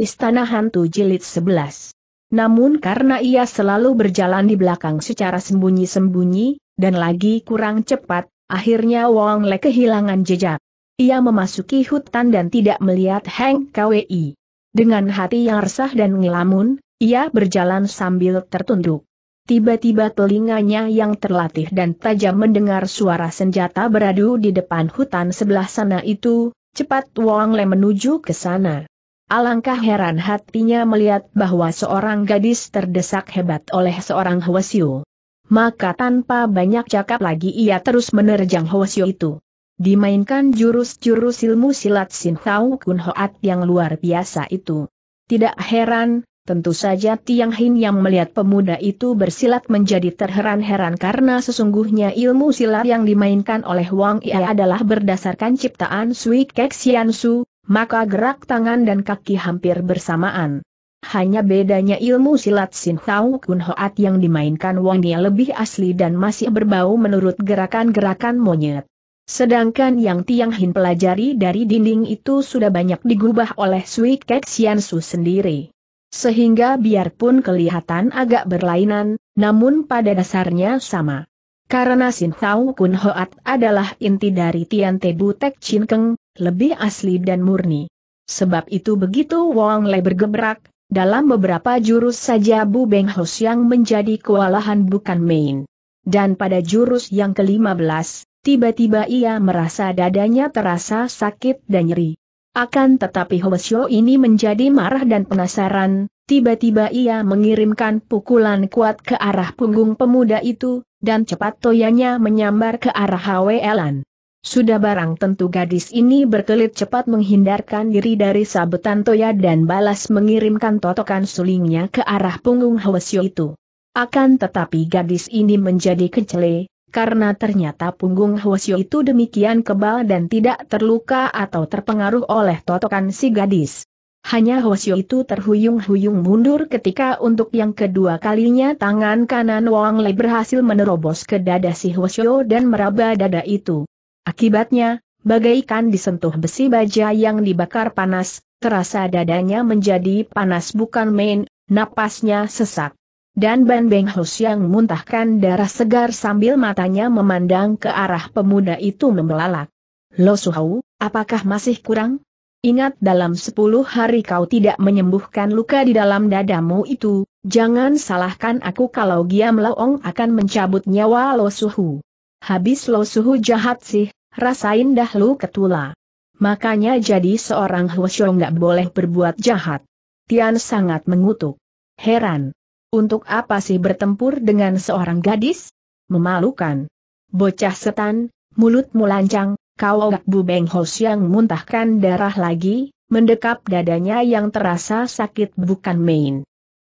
Istana Hantu Jilid 11. Namun karena ia selalu berjalan di belakang secara sembunyi-sembunyi, dan lagi kurang cepat, akhirnya Wong Le kehilangan jejak. Ia memasuki hutan dan tidak melihat Heng KWI. Dengan hati yang resah dan ngelamun, ia berjalan sambil tertunduk. Tiba-tiba telinganya yang terlatih dan tajam mendengar suara senjata beradu di depan hutan sebelah sana itu, cepat Wong Le menuju ke sana. Alangkah heran hatinya melihat bahwa seorang gadis terdesak hebat oleh seorang Hwasyo. Maka tanpa banyak cakap lagi ia terus menerjang Hwasyo itu. Dimainkan jurus-jurus ilmu silat Sin Hao Kun Hoat yang luar biasa itu. Tidak heran, tentu saja Tiang Hin yang melihat pemuda itu bersilat menjadi terheran-heran karena sesungguhnya ilmu silat yang dimainkan oleh Wang Ia adalah berdasarkan ciptaan Sui Kek Sian Su, maka gerak tangan dan kaki hampir bersamaan. Hanya bedanya ilmu silat Sin Hao Kun Hoat yang dimainkan Wang Dia lebih asli dan masih berbau menurut gerakan-gerakan monyet. Sedangkan yang Tiang Hin pelajari dari dinding itu sudah banyak digubah oleh Sui Kek Sian Su sendiri. Sehingga biarpun kelihatan agak berlainan, namun pada dasarnya sama. Karena Sin Hao Kun Hoat adalah inti dari Tian Tebu Tek Chin Keng, lebih asli dan murni. Sebab itu begitu Wong Le bergebrak, dalam beberapa jurus saja Bu Beng Ho yang menjadi kewalahan bukan main. Dan pada jurus yang ke-15, tiba-tiba ia merasa dadanya terasa sakit dan nyeri. Akan tetapi Hwasyo ini menjadi marah dan penasaran, tiba-tiba ia mengirimkan pukulan kuat ke arah punggung pemuda itu, dan cepat toyanya menyambar ke arah Hwelan. Sudah barang tentu gadis ini berkelit cepat menghindarkan diri dari sabetan toya dan balas mengirimkan totokan sulingnya ke arah punggung Hwasyo itu. Akan tetapi gadis ini menjadi kecele, karena ternyata punggung Hwasyo itu demikian kebal dan tidak terluka atau terpengaruh oleh totokan si gadis. Hanya Hwasyo itu terhuyung-huyung mundur ketika untuk yang kedua kalinya tangan kanan Wang Le berhasil menerobos ke dada si Hwasyo dan meraba dada itu. Akibatnya, bagaikan disentuh besi baja yang dibakar panas, terasa dadanya menjadi panas bukan main, napasnya sesak dan Ban Beng Hos yang muntahkan darah segar sambil matanya memandang ke arah pemuda itu membelalak. Lo Suhau, apakah masih kurang? Ingat dalam sepuluh hari kau tidak menyembuhkan luka di dalam dadamu itu, jangan salahkan aku kalau Giam Laong akan mencabut nyawa Lo Suhu. Habis Lo Suhu jahat sih, rasain dah lu ketula. Makanya jadi seorang Hwasyo nggak boleh berbuat jahat. Tian sangat mengutuk. Heran. Untuk apa sih bertempur dengan seorang gadis? Memalukan. Bocah setan, mulut mulancang, kau gak Bu Beng Hos yang muntahkan darah lagi, mendekap dadanya yang terasa sakit bukan main.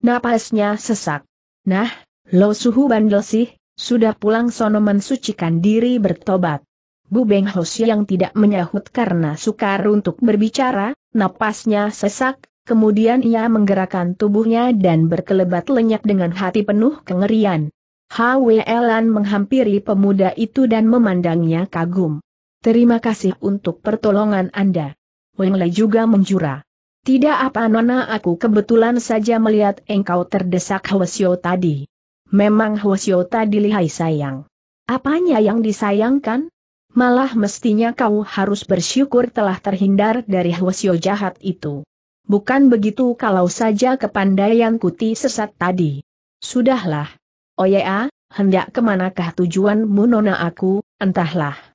Napasnya sesak. Nah, lo suhu bandel sih, sudah pulang sono mensucikan diri bertobat. Bu Beng Hos yang tidak menyahut karena sukar untuk berbicara, napasnya sesak, Kemudian ia menggerakkan tubuhnya dan berkelebat lenyap dengan hati penuh kengerian. Hwelan menghampiri pemuda itu dan memandangnya kagum. Terima kasih untuk pertolongan Anda. Weng Le juga menjura. Tidak apa nona aku kebetulan saja melihat engkau terdesak Hwasyo tadi. Memang Hwasyo tadi lihai sayang. Apanya yang disayangkan? Malah mestinya kau harus bersyukur telah terhindar dari Hwasyo jahat itu. Bukan begitu kalau saja kepandaian kuti sesat tadi. Sudahlah. Oh ya, hendak ke manakah tujuanmu nona aku, entahlah.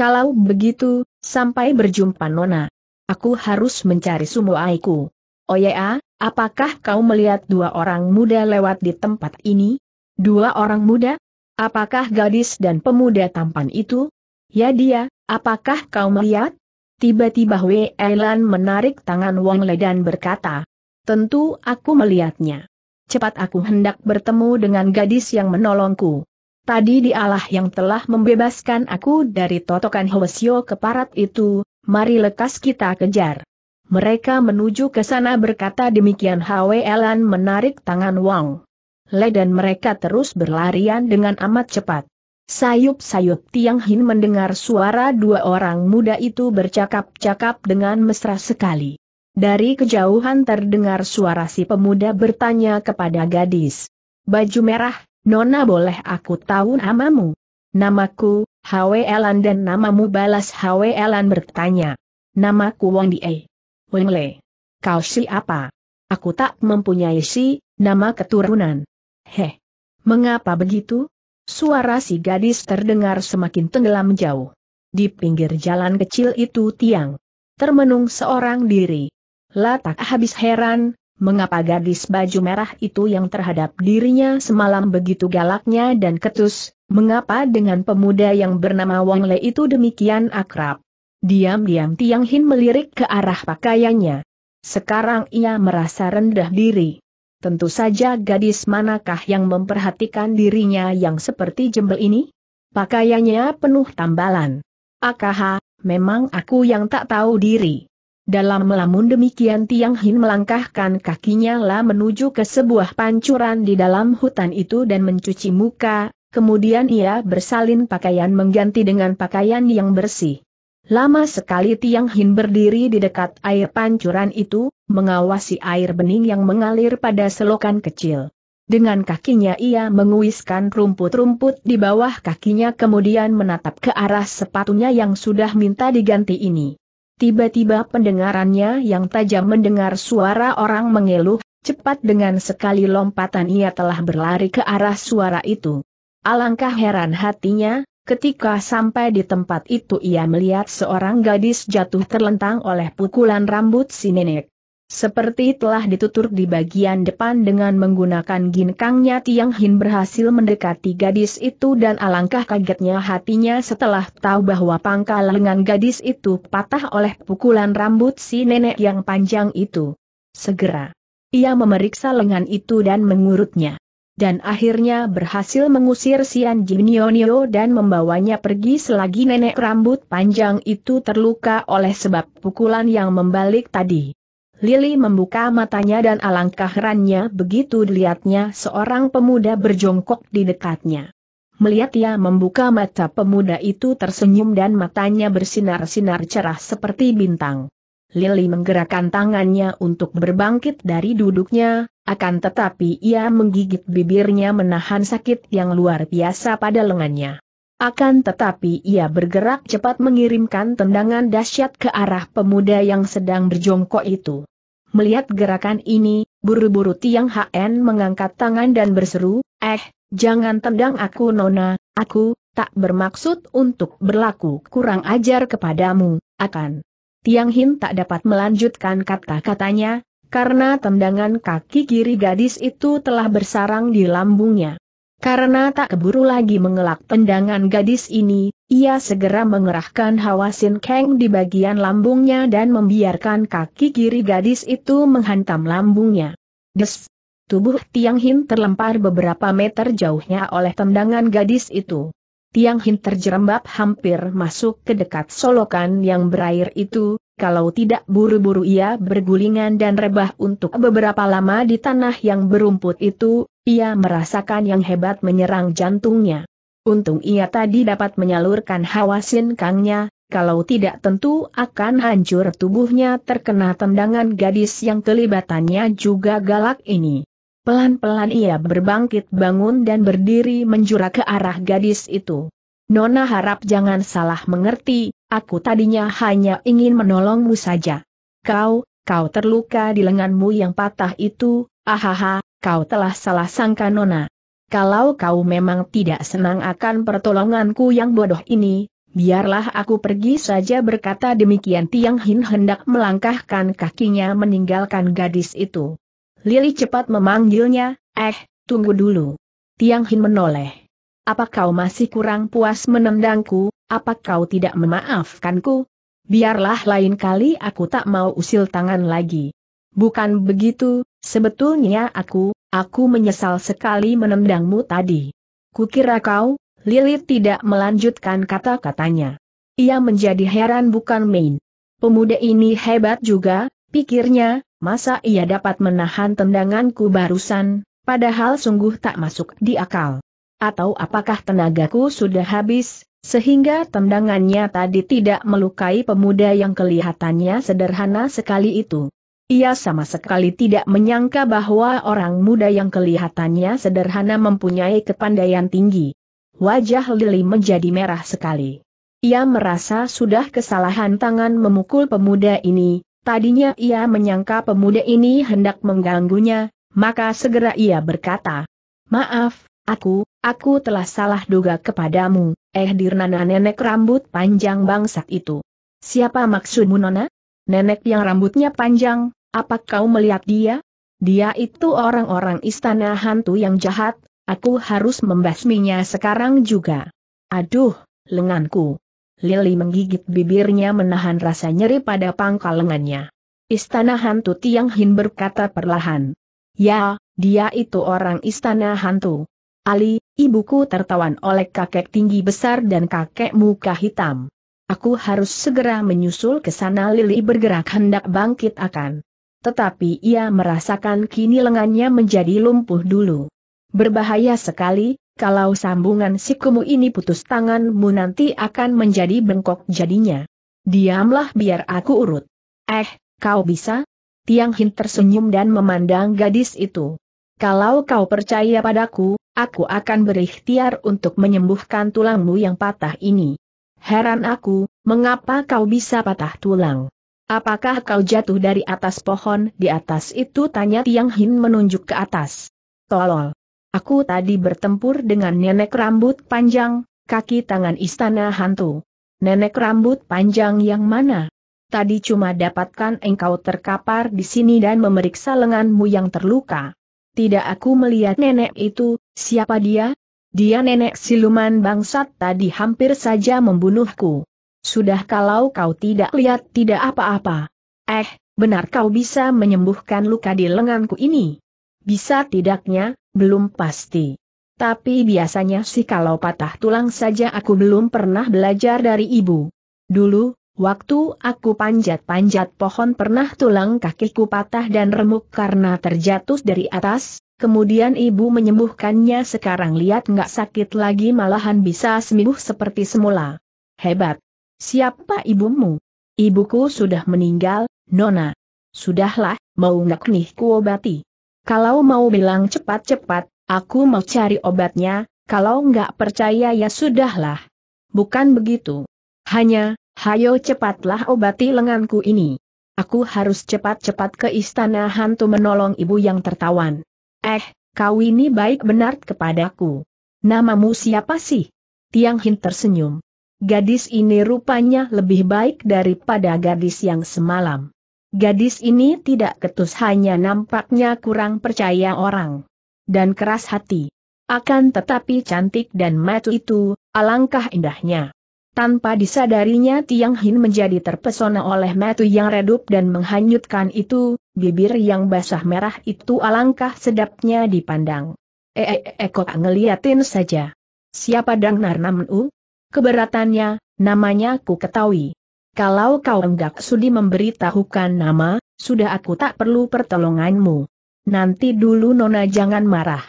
Kalau begitu, sampai berjumpa nona. Aku harus mencari sumuaiku. Oh ya, apakah kau melihat dua orang muda lewat di tempat ini? Dua orang muda? Apakah gadis dan pemuda tampan itu? Ya dia, apakah kau melihat? Tiba-tiba Wei Elan menarik tangan Wang Le dan berkata, Tentu aku melihatnya. Cepat aku hendak bertemu dengan gadis yang menolongku. Tadi dialah yang telah membebaskan aku dari totokan Hwasyo keparat itu, mari lekas kita kejar. Mereka menuju ke sana berkata demikian Hwe Elan menarik tangan Wang Le dan mereka terus berlarian dengan amat cepat. Sayup-sayup Tiang Hin mendengar suara dua orang muda itu bercakap-cakap dengan mesra sekali. Dari kejauhan terdengar suara si pemuda bertanya kepada gadis. Baju merah, Nona boleh aku tahu namamu? Namaku, Hwe Elan dan namamu balas Hwe Elan bertanya. Namaku Wong Die. Wong Le. Kau siapa? Aku tak mempunyai si, nama keturunan. Heh. Mengapa begitu? Suara si gadis terdengar semakin tenggelam jauh. Di pinggir jalan kecil itu tiang. Termenung seorang diri. La tak habis heran, mengapa gadis baju merah itu yang terhadap dirinya semalam begitu galaknya dan ketus, mengapa dengan pemuda yang bernama Wang Le itu demikian akrab. Diam-diam Tiang Hin melirik ke arah pakaiannya. Sekarang ia merasa rendah diri. Tentu saja gadis manakah yang memperhatikan dirinya yang seperti jembel ini? Pakaiannya penuh tambalan. Akaha, memang aku yang tak tahu diri. Dalam melamun demikian Tiang Hin melangkahkan kakinya lah menuju ke sebuah pancuran di dalam hutan itu dan mencuci muka, kemudian ia bersalin pakaian mengganti dengan pakaian yang bersih. Lama sekali Tiang Hin berdiri di dekat air pancuran itu, mengawasi air bening yang mengalir pada selokan kecil. Dengan kakinya ia menguiskan rumput-rumput di bawah kakinya kemudian menatap ke arah sepatunya yang sudah minta diganti ini. Tiba-tiba pendengarannya yang tajam mendengar suara orang mengeluh, cepat dengan sekali lompatan ia telah berlari ke arah suara itu. Alangkah heran hatinya, ketika sampai di tempat itu ia melihat seorang gadis jatuh terlentang oleh pukulan rambut si nenek. Seperti telah ditutur di bagian depan dengan menggunakan ginkangnya Tiang Hin berhasil mendekati gadis itu dan alangkah kagetnya hatinya setelah tahu bahwa pangkal lengan gadis itu patah oleh pukulan rambut si nenek yang panjang itu. Segera. Ia memeriksa lengan itu dan mengurutnya. Dan akhirnya berhasil mengusir Sian Jinionio dan membawanya pergi selagi nenek rambut panjang itu terluka oleh sebab pukulan yang membalik tadi. Lili membuka matanya dan alangkah herannya begitu dilihatnya seorang pemuda berjongkok di dekatnya. Melihat ia membuka mata pemuda itu tersenyum dan matanya bersinar-sinar cerah seperti bintang. Lili menggerakkan tangannya untuk berbangkit dari duduknya, akan tetapi ia menggigit bibirnya menahan sakit yang luar biasa pada lengannya. Akan tetapi ia bergerak cepat mengirimkan tendangan dahsyat ke arah pemuda yang sedang berjongkok itu. Melihat gerakan ini, buru-buru Tiang HN mengangkat tangan dan berseru, eh, jangan tendang aku nona, aku, tak bermaksud untuk berlaku kurang ajar kepadamu, akan. Tiang Hin tak dapat melanjutkan kata-katanya, karena tendangan kaki kiri gadis itu telah bersarang di lambungnya. Karena tak keburu lagi mengelak tendangan gadis ini, ia segera mengerahkan hawasin keng di bagian lambungnya dan membiarkan kaki kiri gadis itu menghantam lambungnya. Des! Tubuh Tiang Hin terlempar beberapa meter jauhnya oleh tendangan gadis itu. Tiang Hin terjerembab hampir masuk ke dekat solokan yang berair itu, kalau tidak buru-buru ia bergulingan dan rebah untuk beberapa lama di tanah yang berumput itu, ia merasakan yang hebat menyerang jantungnya. Untung ia tadi dapat menyalurkan hawa sinkangnya, kalau tidak tentu akan hancur tubuhnya terkena tendangan gadis yang kelibatannya juga galak ini. Pelan-pelan ia berbangkit bangun dan berdiri menjura ke arah gadis itu. Nona harap jangan salah mengerti, aku tadinya hanya ingin menolongmu saja. Kau, kau terluka di lenganmu yang patah itu, ahaha, kau telah salah sangka nona. Kalau kau memang tidak senang akan pertolonganku yang bodoh ini, biarlah aku pergi saja berkata demikian Tiang Hin hendak melangkahkan kakinya meninggalkan gadis itu. Lili cepat memanggilnya, eh, tunggu dulu. Tiang Hin menoleh. Apa kau masih kurang puas menendangku, apa kau tidak memaafkanku? Biarlah lain kali aku tak mau usil tangan lagi. Bukan begitu, sebetulnya aku, aku menyesal sekali menendangmu tadi. Kukira kau, Lili tidak melanjutkan kata-katanya. Ia menjadi heran bukan main. Pemuda ini hebat juga, pikirnya, masa ia dapat menahan tendanganku barusan, padahal sungguh tak masuk di akal. Atau apakah tenagaku sudah habis, sehingga tendangannya tadi tidak melukai pemuda yang kelihatannya sederhana sekali itu. Ia sama sekali tidak menyangka bahwa orang muda yang kelihatannya sederhana mempunyai kepandaian tinggi. Wajah Lili menjadi merah sekali. Ia merasa sudah kesalahan tangan memukul pemuda ini, tadinya ia menyangka pemuda ini hendak mengganggunya, maka segera ia berkata, Maaf, aku, aku telah salah duga kepadamu, eh dirnana nenek rambut panjang bangsak itu. Siapa maksudmu nona? Nenek yang rambutnya panjang, apa kau melihat dia? Dia itu orang-orang istana hantu yang jahat, aku harus membasminya sekarang juga. Aduh, lenganku. Lili menggigit bibirnya menahan rasa nyeri pada pangkal lengannya. Istana hantu Tiang Hin berkata perlahan. Ya, dia itu orang istana hantu. Ali, ibuku tertawan oleh kakek tinggi besar dan kakek muka hitam. Aku harus segera menyusul ke sana Lili bergerak hendak bangkit akan tetapi ia merasakan kini lengannya menjadi lumpuh dulu. Berbahaya sekali, kalau sambungan sikumu ini putus tanganmu nanti akan menjadi bengkok jadinya. Diamlah biar aku urut. Eh, kau bisa? Tiang Hin tersenyum dan memandang gadis itu. Kalau kau percaya padaku, aku akan berikhtiar untuk menyembuhkan tulangmu yang patah ini. Heran aku, mengapa kau bisa patah tulang? Apakah kau jatuh dari atas pohon di atas itu? Tanya Tiang Hin menunjuk ke atas. Tolol. Aku tadi bertempur dengan nenek rambut panjang, kaki tangan istana hantu. Nenek rambut panjang yang mana? Tadi cuma dapatkan engkau terkapar di sini dan memeriksa lenganmu yang terluka. Tidak aku melihat nenek itu, siapa dia? Dia nenek siluman bangsat tadi hampir saja membunuhku. Sudah kalau kau tidak lihat tidak apa-apa. Eh, benar kau bisa menyembuhkan luka di lenganku ini. Bisa tidaknya, belum pasti. Tapi biasanya sih kalau patah tulang saja aku belum pernah belajar dari ibu. Dulu, waktu aku panjat-panjat pohon pernah tulang kakiku patah dan remuk karena terjatuh dari atas, kemudian ibu menyembuhkannya sekarang lihat nggak sakit lagi malahan bisa sembuh seperti semula. Hebat. Siapa ibumu? Ibuku sudah meninggal, Nona. Sudahlah, mau nggak nih kuobati? Kalau mau bilang cepat-cepat, aku mau cari obatnya, kalau nggak percaya ya sudahlah. Bukan begitu. Hanya, hayo cepatlah obati lenganku ini. Aku harus cepat-cepat ke istana hantu menolong ibu yang tertawan. Eh, kau ini baik benar kepadaku. Namamu siapa sih? Tiang Hin tersenyum. Gadis ini rupanya lebih baik daripada gadis yang semalam. Gadis ini tidak ketus hanya nampaknya kurang percaya orang. Dan keras hati. Akan tetapi cantik dan matu itu, alangkah indahnya. Tanpa disadarinya Tiang Hin menjadi terpesona oleh matu yang redup dan menghanyutkan itu, bibir yang basah merah itu alangkah sedapnya dipandang. Eh eh eh kok ngeliatin saja. Siapa dang narnamenu? Keberatannya, namanya ku ketahui. Kalau kau enggak sudi memberitahukan nama, sudah aku tak perlu pertolonganmu. Nanti dulu Nona jangan marah.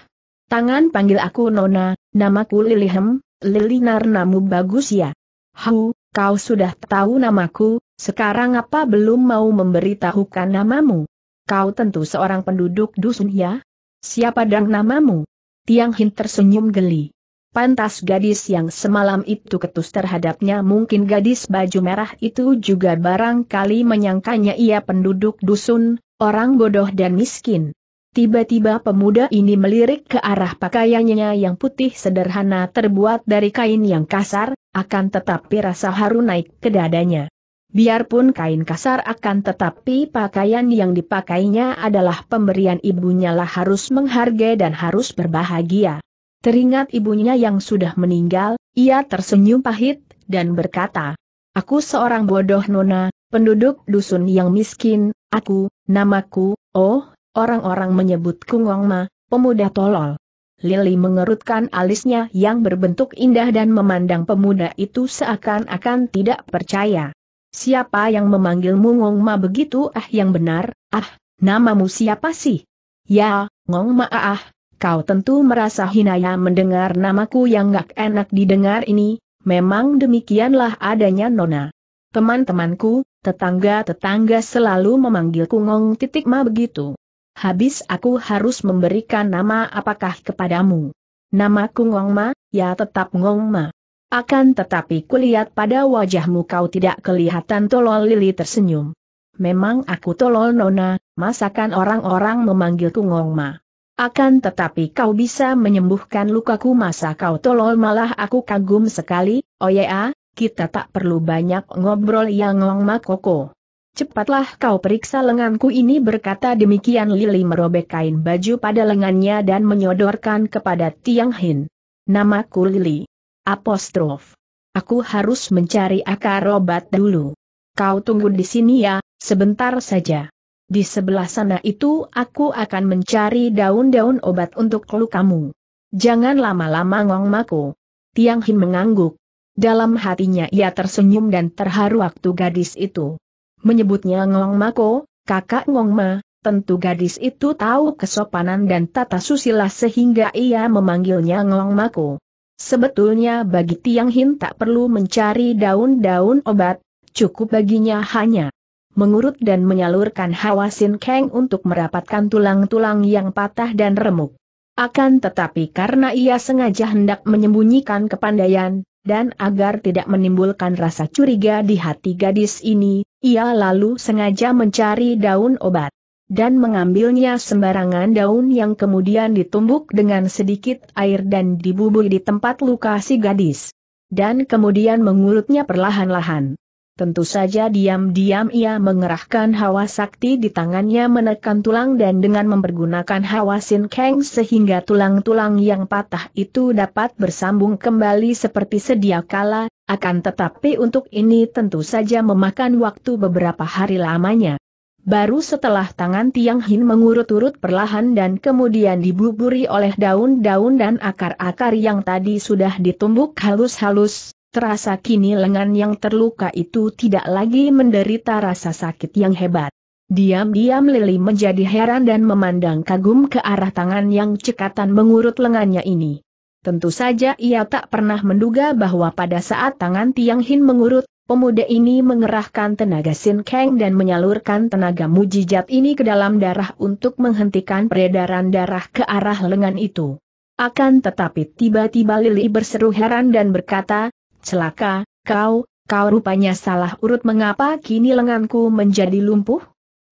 Tangan panggil aku Nona, namaku Lilihem, Lili Narnamu bagus ya. Hu, kau sudah tahu namaku, sekarang apa belum mau memberitahukan namamu? Kau tentu seorang penduduk dusun ya? Siapa dang namamu? Tiang Hin tersenyum geli. Pantas gadis yang semalam itu ketus terhadapnya mungkin gadis baju merah itu juga barangkali menyangkanya ia penduduk dusun, orang bodoh dan miskin. Tiba-tiba pemuda ini melirik ke arah pakaiannya yang putih sederhana terbuat dari kain yang kasar, akan tetapi rasa haru naik ke dadanya. Biarpun kain kasar akan tetapi pakaian yang dipakainya adalah pemberian ibunya lah harus menghargai dan harus berbahagia. Teringat ibunya yang sudah meninggal, ia tersenyum pahit, dan berkata, Aku seorang bodoh nona, penduduk dusun yang miskin, aku, namaku, oh, orang-orang menyebutku Ngongma, pemuda tolol. Lili mengerutkan alisnya yang berbentuk indah dan memandang pemuda itu seakan-akan tidak percaya. Siapa yang memanggilmu Ngongma begitu ah yang benar, ah, namamu siapa sih? Ya, Ngongma ah, kau tentu merasa hinaya mendengar namaku yang gak enak didengar ini, memang demikianlah adanya Nona. Teman-temanku, Tetangga-tetangga selalu memanggilku Ngong titik ma begitu. Habis aku harus memberikan nama apakah kepadamu? Namaku Ngong Ma, ya tetap Ngong Ma. Akan tetapi kulihat pada wajahmu kau tidak kelihatan tolol Lili tersenyum. Memang aku tolol nona, masakan orang-orang memanggilku Ngong Ma. Akan tetapi kau bisa menyembuhkan lukaku masa kau tolol malah aku kagum sekali, oh ya, kita tak perlu banyak ngobrol yang ngong makoko. Cepatlah kau periksa lenganku ini berkata demikian Lili merobek kain baju pada lengannya dan menyodorkan kepada Tiang Hin. Namaku Lili. Apostrof. Aku harus mencari akar obat dulu. Kau tunggu di sini ya, sebentar saja. Di sebelah sana itu aku akan mencari daun-daun obat untuk lukamu. Jangan lama-lama ngong mako. Tiang Hin mengangguk. Dalam hatinya ia tersenyum dan terharu waktu gadis itu. Menyebutnya Ngong Mako, kakak Ngong Ma, tentu gadis itu tahu kesopanan dan tata susila sehingga ia memanggilnya Ngong Mako. Sebetulnya bagi Tiang Hin tak perlu mencari daun-daun obat, cukup baginya hanya mengurut dan menyalurkan hawa Sin Kang untuk merapatkan tulang-tulang yang patah dan remuk. Akan tetapi karena ia sengaja hendak menyembunyikan kepandaian, dan agar tidak menimbulkan rasa curiga di hati gadis ini, ia lalu sengaja mencari daun obat dan mengambilnya sembarangan daun yang kemudian ditumbuk dengan sedikit air dan dibubui di tempat luka si gadis. Dan kemudian mengurutnya perlahan-lahan. Tentu saja diam-diam ia mengerahkan hawa sakti di tangannya menekan tulang dan dengan mempergunakan hawa sin keng sehingga tulang-tulang yang patah itu dapat bersambung kembali seperti sedia kala, akan tetapi untuk ini tentu saja memakan waktu beberapa hari lamanya. Baru setelah tangan Tiang Hin mengurut-urut perlahan dan kemudian dibuburi oleh daun-daun dan akar-akar yang tadi sudah ditumbuk halus-halus, terasa kini lengan yang terluka itu tidak lagi menderita rasa sakit yang hebat. Diam-diam Lili menjadi heran dan memandang kagum ke arah tangan yang cekatan mengurut lengannya ini. Tentu saja ia tak pernah menduga bahwa pada saat tangan Tiang Hin mengurut, pemuda ini mengerahkan tenaga Sin Kang dan menyalurkan tenaga mujizat ini ke dalam darah untuk menghentikan peredaran darah ke arah lengan itu. Akan tetapi tiba-tiba Lili berseru heran dan berkata, celaka, kau, kau rupanya salah urut mengapa kini lenganku menjadi lumpuh?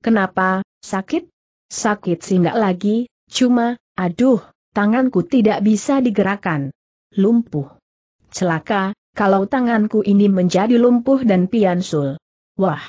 Kenapa, sakit? Sakit sih enggak lagi, cuma, aduh, tanganku tidak bisa digerakkan. Lumpuh. Celaka, kalau tanganku ini menjadi lumpuh dan piansul. Wah!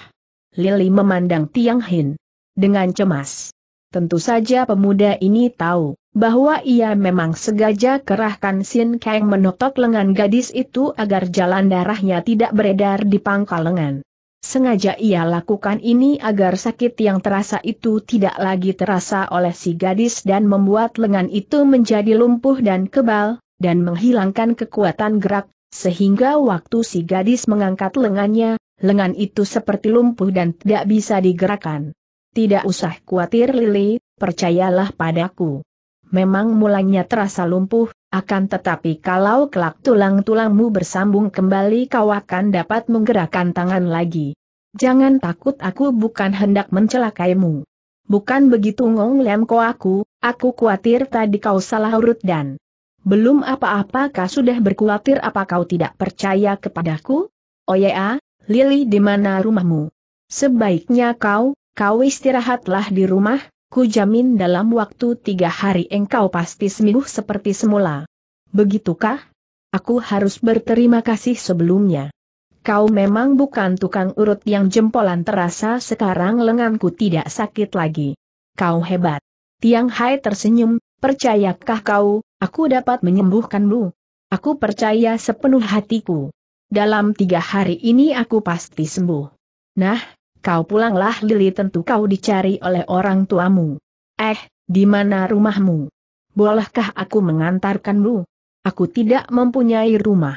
Lili memandang Tiang Hin. Dengan cemas. Tentu saja pemuda ini tahu bahwa ia memang sengaja kerahkan Sin Kang menotok lengan gadis itu agar jalan darahnya tidak beredar di pangkal lengan. Sengaja ia lakukan ini agar sakit yang terasa itu tidak lagi terasa oleh si gadis dan membuat lengan itu menjadi lumpuh dan kebal, dan menghilangkan kekuatan gerak, sehingga waktu si gadis mengangkat lengannya, lengan itu seperti lumpuh dan tidak bisa digerakkan. Tidak usah khawatir Lili, percayalah padaku. Memang mulanya terasa lumpuh, akan tetapi kalau kelak tulang-tulangmu bersambung kembali kau akan dapat menggerakkan tangan lagi. Jangan takut aku bukan hendak mencelakaimu. Bukan begitu ngong lem ko aku, aku khawatir tadi kau salah urut dan belum apa-apa kau sudah berkhawatir apa kau tidak percaya kepadaku? Oh ya, Lili di mana rumahmu? Sebaiknya kau, Kau istirahatlah di rumah, ku jamin dalam waktu tiga hari engkau pasti sembuh seperti semula. Begitukah? Aku harus berterima kasih sebelumnya. Kau memang bukan tukang urut yang jempolan terasa sekarang lenganku tidak sakit lagi. Kau hebat. Tiang Hai tersenyum, percayakah kau, aku dapat menyembuhkanmu? Aku percaya sepenuh hatiku. Dalam tiga hari ini aku pasti sembuh. Nah, kau pulanglah Lili tentu kau dicari oleh orang tuamu. Eh, di mana rumahmu? Bolehkah aku mengantarkanmu? Aku tidak mempunyai rumah.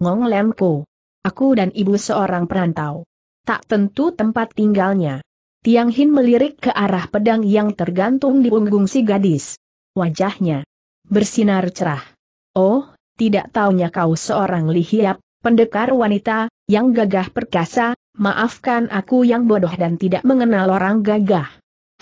Ngong Lemko. Aku dan ibu seorang perantau. Tak tentu tempat tinggalnya. Tiang Hin melirik ke arah pedang yang tergantung di punggung si gadis. Wajahnya bersinar cerah. Oh, tidak taunya kau seorang lihiap, pendekar wanita, yang gagah perkasa, Maafkan aku yang bodoh dan tidak mengenal orang gagah.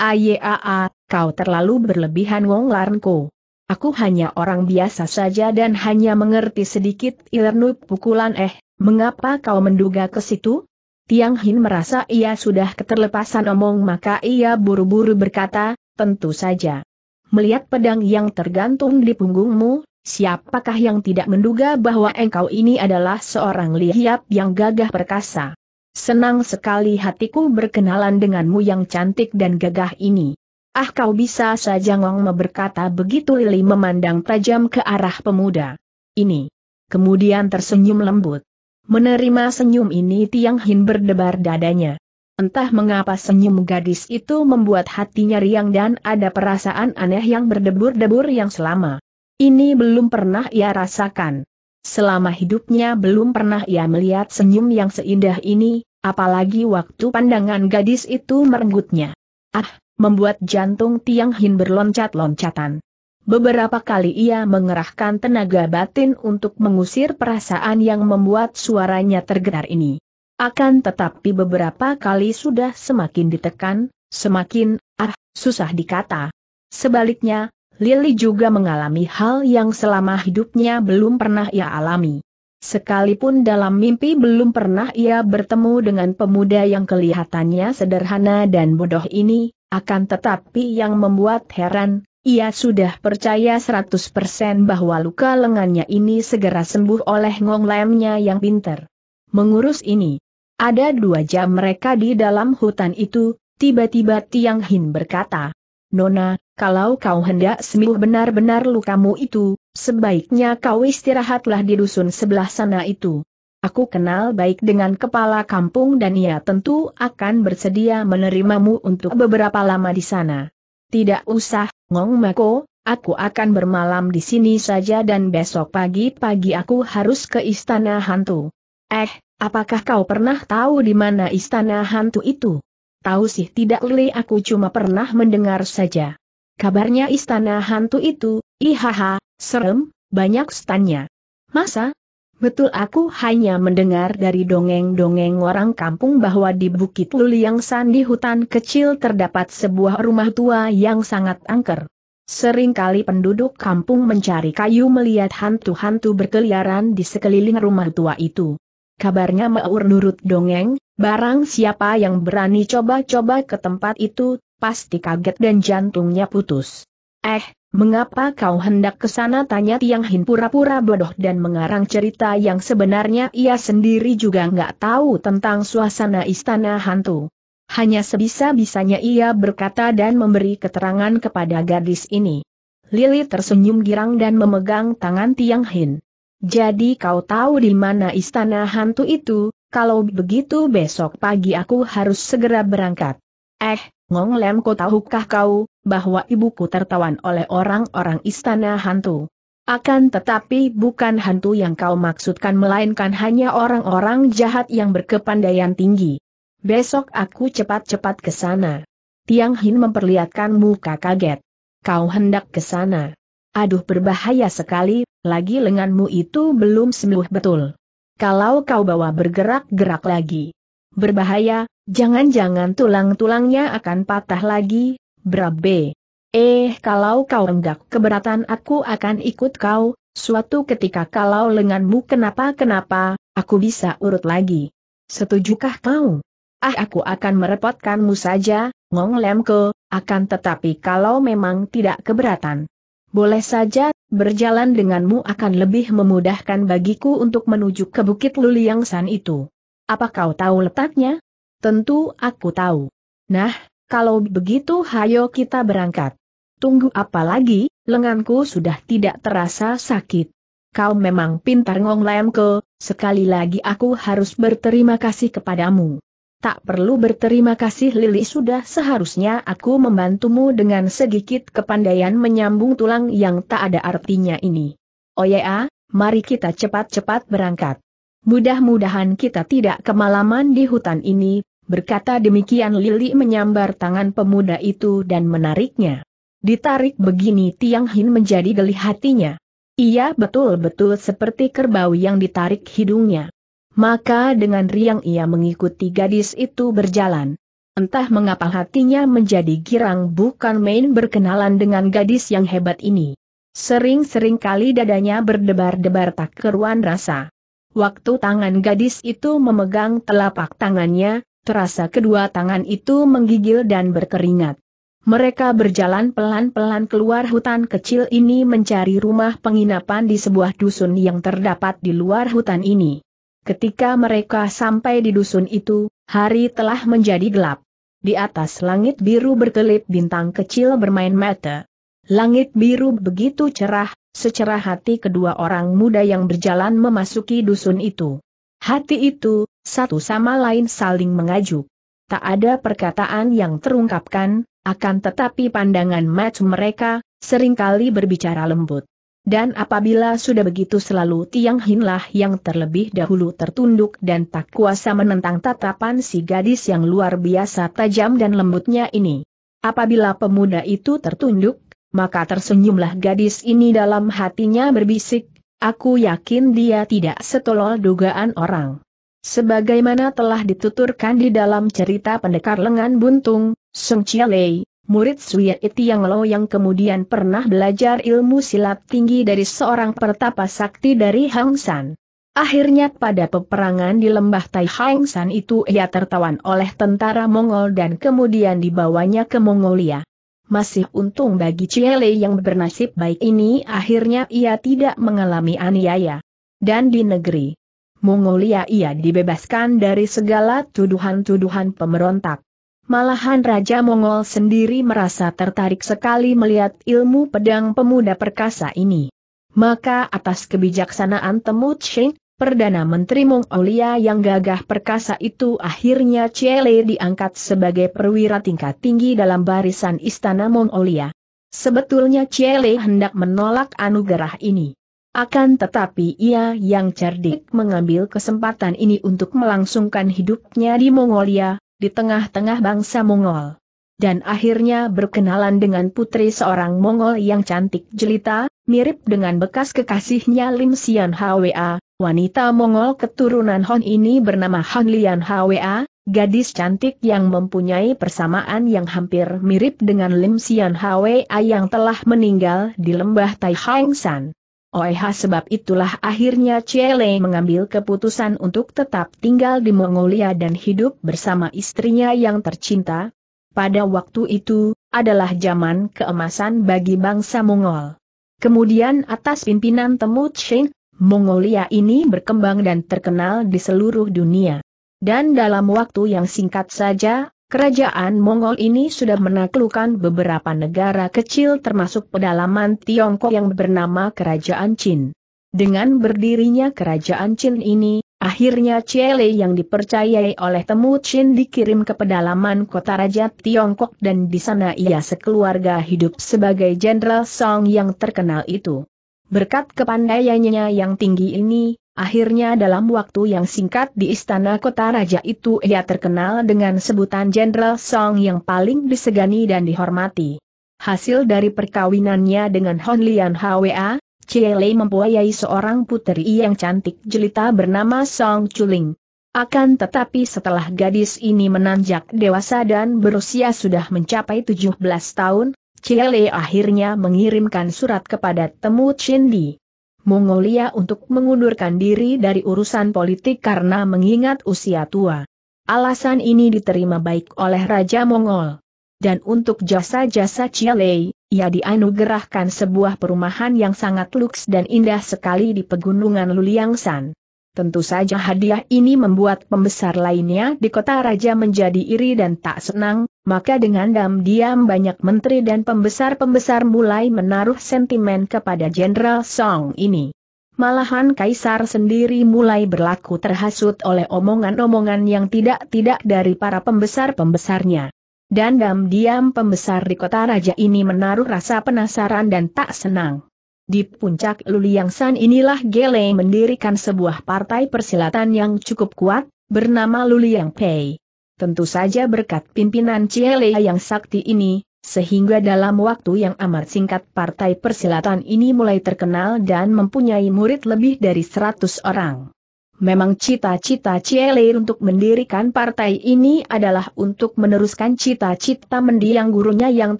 Ayaa, kau terlalu berlebihan Wong Larnko. Aku hanya orang biasa saja dan hanya mengerti sedikit ilmu pukulan eh, mengapa kau menduga ke situ? Tiang Hin merasa ia sudah keterlepasan omong maka ia buru-buru berkata, tentu saja. Melihat pedang yang tergantung di punggungmu, siapakah yang tidak menduga bahwa engkau ini adalah seorang lihiap yang gagah perkasa? Senang sekali hatiku berkenalan denganmu yang cantik dan gagah ini. Ah kau bisa saja ngong berkata begitu Lili memandang tajam ke arah pemuda. Ini. Kemudian tersenyum lembut. Menerima senyum ini Tiang Hin berdebar dadanya. Entah mengapa senyum gadis itu membuat hatinya riang dan ada perasaan aneh yang berdebur-debur yang selama. Ini belum pernah ia rasakan. Selama hidupnya belum pernah ia melihat senyum yang seindah ini, apalagi waktu pandangan gadis itu merenggutnya. Ah, membuat jantung Tiang Hin berloncat-loncatan. Beberapa kali ia mengerahkan tenaga batin untuk mengusir perasaan yang membuat suaranya tergetar ini. Akan tetapi beberapa kali sudah semakin ditekan, semakin, ah, susah dikata. Sebaliknya, Lily juga mengalami hal yang selama hidupnya belum pernah ia alami. Sekalipun dalam mimpi belum pernah ia bertemu dengan pemuda yang kelihatannya sederhana dan bodoh ini, akan tetapi yang membuat heran, ia sudah percaya 100% bahwa luka lengannya ini segera sembuh oleh ngong lemnya yang pinter. Mengurus ini. Ada dua jam mereka di dalam hutan itu, tiba-tiba Tiang Hin berkata, Nona, kalau kau hendak sembuh benar-benar lukamu itu, sebaiknya kau istirahatlah di dusun sebelah sana itu. Aku kenal baik dengan kepala kampung dan ia tentu akan bersedia menerimamu untuk beberapa lama di sana. Tidak usah, Ngong Mako, aku akan bermalam di sini saja dan besok pagi-pagi aku harus ke istana hantu. Eh, apakah kau pernah tahu di mana istana hantu itu? Tahu sih tidak Lili aku cuma pernah mendengar saja. Kabarnya istana hantu itu, ihaha, serem, banyak stannya. Masa? Betul aku hanya mendengar dari dongeng-dongeng orang kampung bahwa di Bukit Luliang Sandi hutan kecil terdapat sebuah rumah tua yang sangat angker. Seringkali penduduk kampung mencari kayu melihat hantu-hantu berkeliaran di sekeliling rumah tua itu. Kabarnya Maur nurut dongeng, Barang siapa yang berani coba-coba ke tempat itu, pasti kaget dan jantungnya putus. Eh, mengapa kau hendak ke sana tanya Tiang Hin pura-pura bodoh dan mengarang cerita yang sebenarnya ia sendiri juga nggak tahu tentang suasana istana hantu. Hanya sebisa-bisanya ia berkata dan memberi keterangan kepada gadis ini. Lili tersenyum girang dan memegang tangan Tiang Hin. Jadi kau tahu di mana istana hantu itu, kalau begitu besok pagi aku harus segera berangkat. Eh, Ngong Lem kau tahukah kau, bahwa ibuku tertawan oleh orang-orang istana hantu? Akan tetapi bukan hantu yang kau maksudkan melainkan hanya orang-orang jahat yang berkepandaian tinggi. Besok aku cepat-cepat ke sana. Tiang Hin memperlihatkan muka kaget. Kau hendak ke sana. Aduh berbahaya sekali, lagi lenganmu itu belum sembuh betul. Kalau kau bawa bergerak-gerak lagi. Berbahaya, jangan-jangan tulang-tulangnya akan patah lagi, berabe. Eh kalau kau enggak keberatan aku akan ikut kau, suatu ketika kalau lenganmu kenapa-kenapa, aku bisa urut lagi. Setujukah kau? Ah aku akan merepotkanmu saja, Ngong Lemke, akan tetapi kalau memang tidak keberatan. Boleh saja, berjalan denganmu akan lebih memudahkan bagiku untuk menuju ke Bukit Luliangsan itu. Apa kau tahu letaknya? Tentu aku tahu. Nah, kalau begitu hayo kita berangkat. Tunggu apa lagi, lenganku sudah tidak terasa sakit. Kau memang pintar ngong ke, sekali lagi aku harus berterima kasih kepadamu. Tak perlu berterima kasih Lili sudah seharusnya aku membantumu dengan sedikit kepandaian menyambung tulang yang tak ada artinya ini. Oh ya, mari kita cepat-cepat berangkat. Mudah-mudahan kita tidak kemalaman di hutan ini, berkata demikian Lili menyambar tangan pemuda itu dan menariknya. Ditarik begini Tiang Hin menjadi geli hatinya. Ia betul-betul seperti kerbau yang ditarik hidungnya. Maka dengan riang ia mengikuti gadis itu berjalan. Entah mengapa hatinya menjadi girang bukan main berkenalan dengan gadis yang hebat ini. Sering-sering kali dadanya berdebar-debar tak keruan rasa. Waktu tangan gadis itu memegang telapak tangannya, terasa kedua tangan itu menggigil dan berkeringat. Mereka berjalan pelan-pelan keluar hutan kecil ini mencari rumah penginapan di sebuah dusun yang terdapat di luar hutan ini. Ketika mereka sampai di dusun itu, hari telah menjadi gelap. Di atas langit biru berkelip bintang kecil bermain mata. Langit biru begitu cerah, secerah hati kedua orang muda yang berjalan memasuki dusun itu. Hati itu, satu sama lain saling mengajuk. Tak ada perkataan yang terungkapkan, akan tetapi pandangan mata mereka, sering kali berbicara lembut. Dan apabila sudah begitu selalu Tiang Hinlah yang terlebih dahulu tertunduk dan tak kuasa menentang tatapan si gadis yang luar biasa tajam dan lembutnya ini. Apabila pemuda itu tertunduk, maka tersenyumlah gadis ini dalam hatinya berbisik, aku yakin dia tidak setolol dugaan orang. Sebagaimana telah dituturkan di dalam cerita pendekar lengan buntung, Seng Chialei, murid Suya yang Lo yang kemudian pernah belajar ilmu silat tinggi dari seorang pertapa sakti dari Hang San. Akhirnya pada peperangan di lembah Tai Hang San itu ia tertawan oleh tentara Mongol dan kemudian dibawanya ke Mongolia. Masih untung bagi Ciele yang bernasib baik ini akhirnya ia tidak mengalami aniaya. Dan di negeri Mongolia ia dibebaskan dari segala tuduhan-tuduhan pemberontak. Malahan Raja Mongol sendiri merasa tertarik sekali melihat ilmu pedang pemuda perkasa ini. Maka atas kebijaksanaan Temu Cheng, Perdana Menteri Mongolia yang gagah perkasa itu akhirnya Chele diangkat sebagai perwira tingkat tinggi dalam barisan Istana Mongolia. Sebetulnya Chele hendak menolak anugerah ini. Akan tetapi ia yang cerdik mengambil kesempatan ini untuk melangsungkan hidupnya di Mongolia, di tengah-tengah bangsa Mongol. Dan akhirnya berkenalan dengan putri seorang Mongol yang cantik jelita, mirip dengan bekas kekasihnya Lim Sian Hwa, wanita Mongol keturunan Hon ini bernama Han Lian Hwa, gadis cantik yang mempunyai persamaan yang hampir mirip dengan Lim Sian Hwa yang telah meninggal di lembah Tai Hang San. Sebab itulah akhirnya Chele mengambil keputusan untuk tetap tinggal di Mongolia dan hidup bersama istrinya yang tercinta. Pada waktu itu, adalah zaman keemasan bagi bangsa Mongol. Kemudian atas pimpinan Temut Shing, Mongolia ini berkembang dan terkenal di seluruh dunia. Dan dalam waktu yang singkat saja, Kerajaan Mongol ini sudah menaklukkan beberapa negara kecil termasuk pedalaman Tiongkok yang bernama Kerajaan Qin. Dengan berdirinya Kerajaan Qin ini, akhirnya Chile yang dipercayai oleh Temu Qin dikirim ke pedalaman kota Raja Tiongkok dan di sana ia sekeluarga hidup sebagai Jenderal Song yang terkenal itu. Berkat kepandaiannya yang tinggi ini, Akhirnya dalam waktu yang singkat di istana kota raja itu ia terkenal dengan sebutan Jenderal Song yang paling disegani dan dihormati. Hasil dari perkawinannya dengan Hon Lian Hwa, Lei mempunyai seorang puteri yang cantik jelita bernama Song Chuling. Akan tetapi setelah gadis ini menanjak dewasa dan berusia sudah mencapai 17 tahun, Lei akhirnya mengirimkan surat kepada Temu Chindi. Mongolia untuk mengundurkan diri dari urusan politik karena mengingat usia tua. Alasan ini diterima baik oleh Raja Mongol. Dan untuk jasa-jasa Cialei, ia dianugerahkan sebuah perumahan yang sangat luks dan indah sekali di pegunungan Luliangsan. Tentu saja hadiah ini membuat pembesar lainnya di kota raja menjadi iri dan tak senang, maka dengan diam-diam banyak menteri dan pembesar-pembesar mulai menaruh sentimen kepada Jenderal Song ini. Malahan Kaisar sendiri mulai berlaku terhasut oleh omongan-omongan yang tidak-tidak dari para pembesar-pembesarnya. Dan diam-diam pembesar di kota raja ini menaruh rasa penasaran dan tak senang. Di puncak Luliangsan inilah Gele mendirikan sebuah partai persilatan yang cukup kuat, bernama Luliang Pei. Tentu saja berkat pimpinan Ciele yang sakti ini, sehingga dalam waktu yang amat singkat partai persilatan ini mulai terkenal dan mempunyai murid lebih dari 100 orang. Memang cita-cita Ciele untuk mendirikan partai ini adalah untuk meneruskan cita-cita mendiang gurunya yang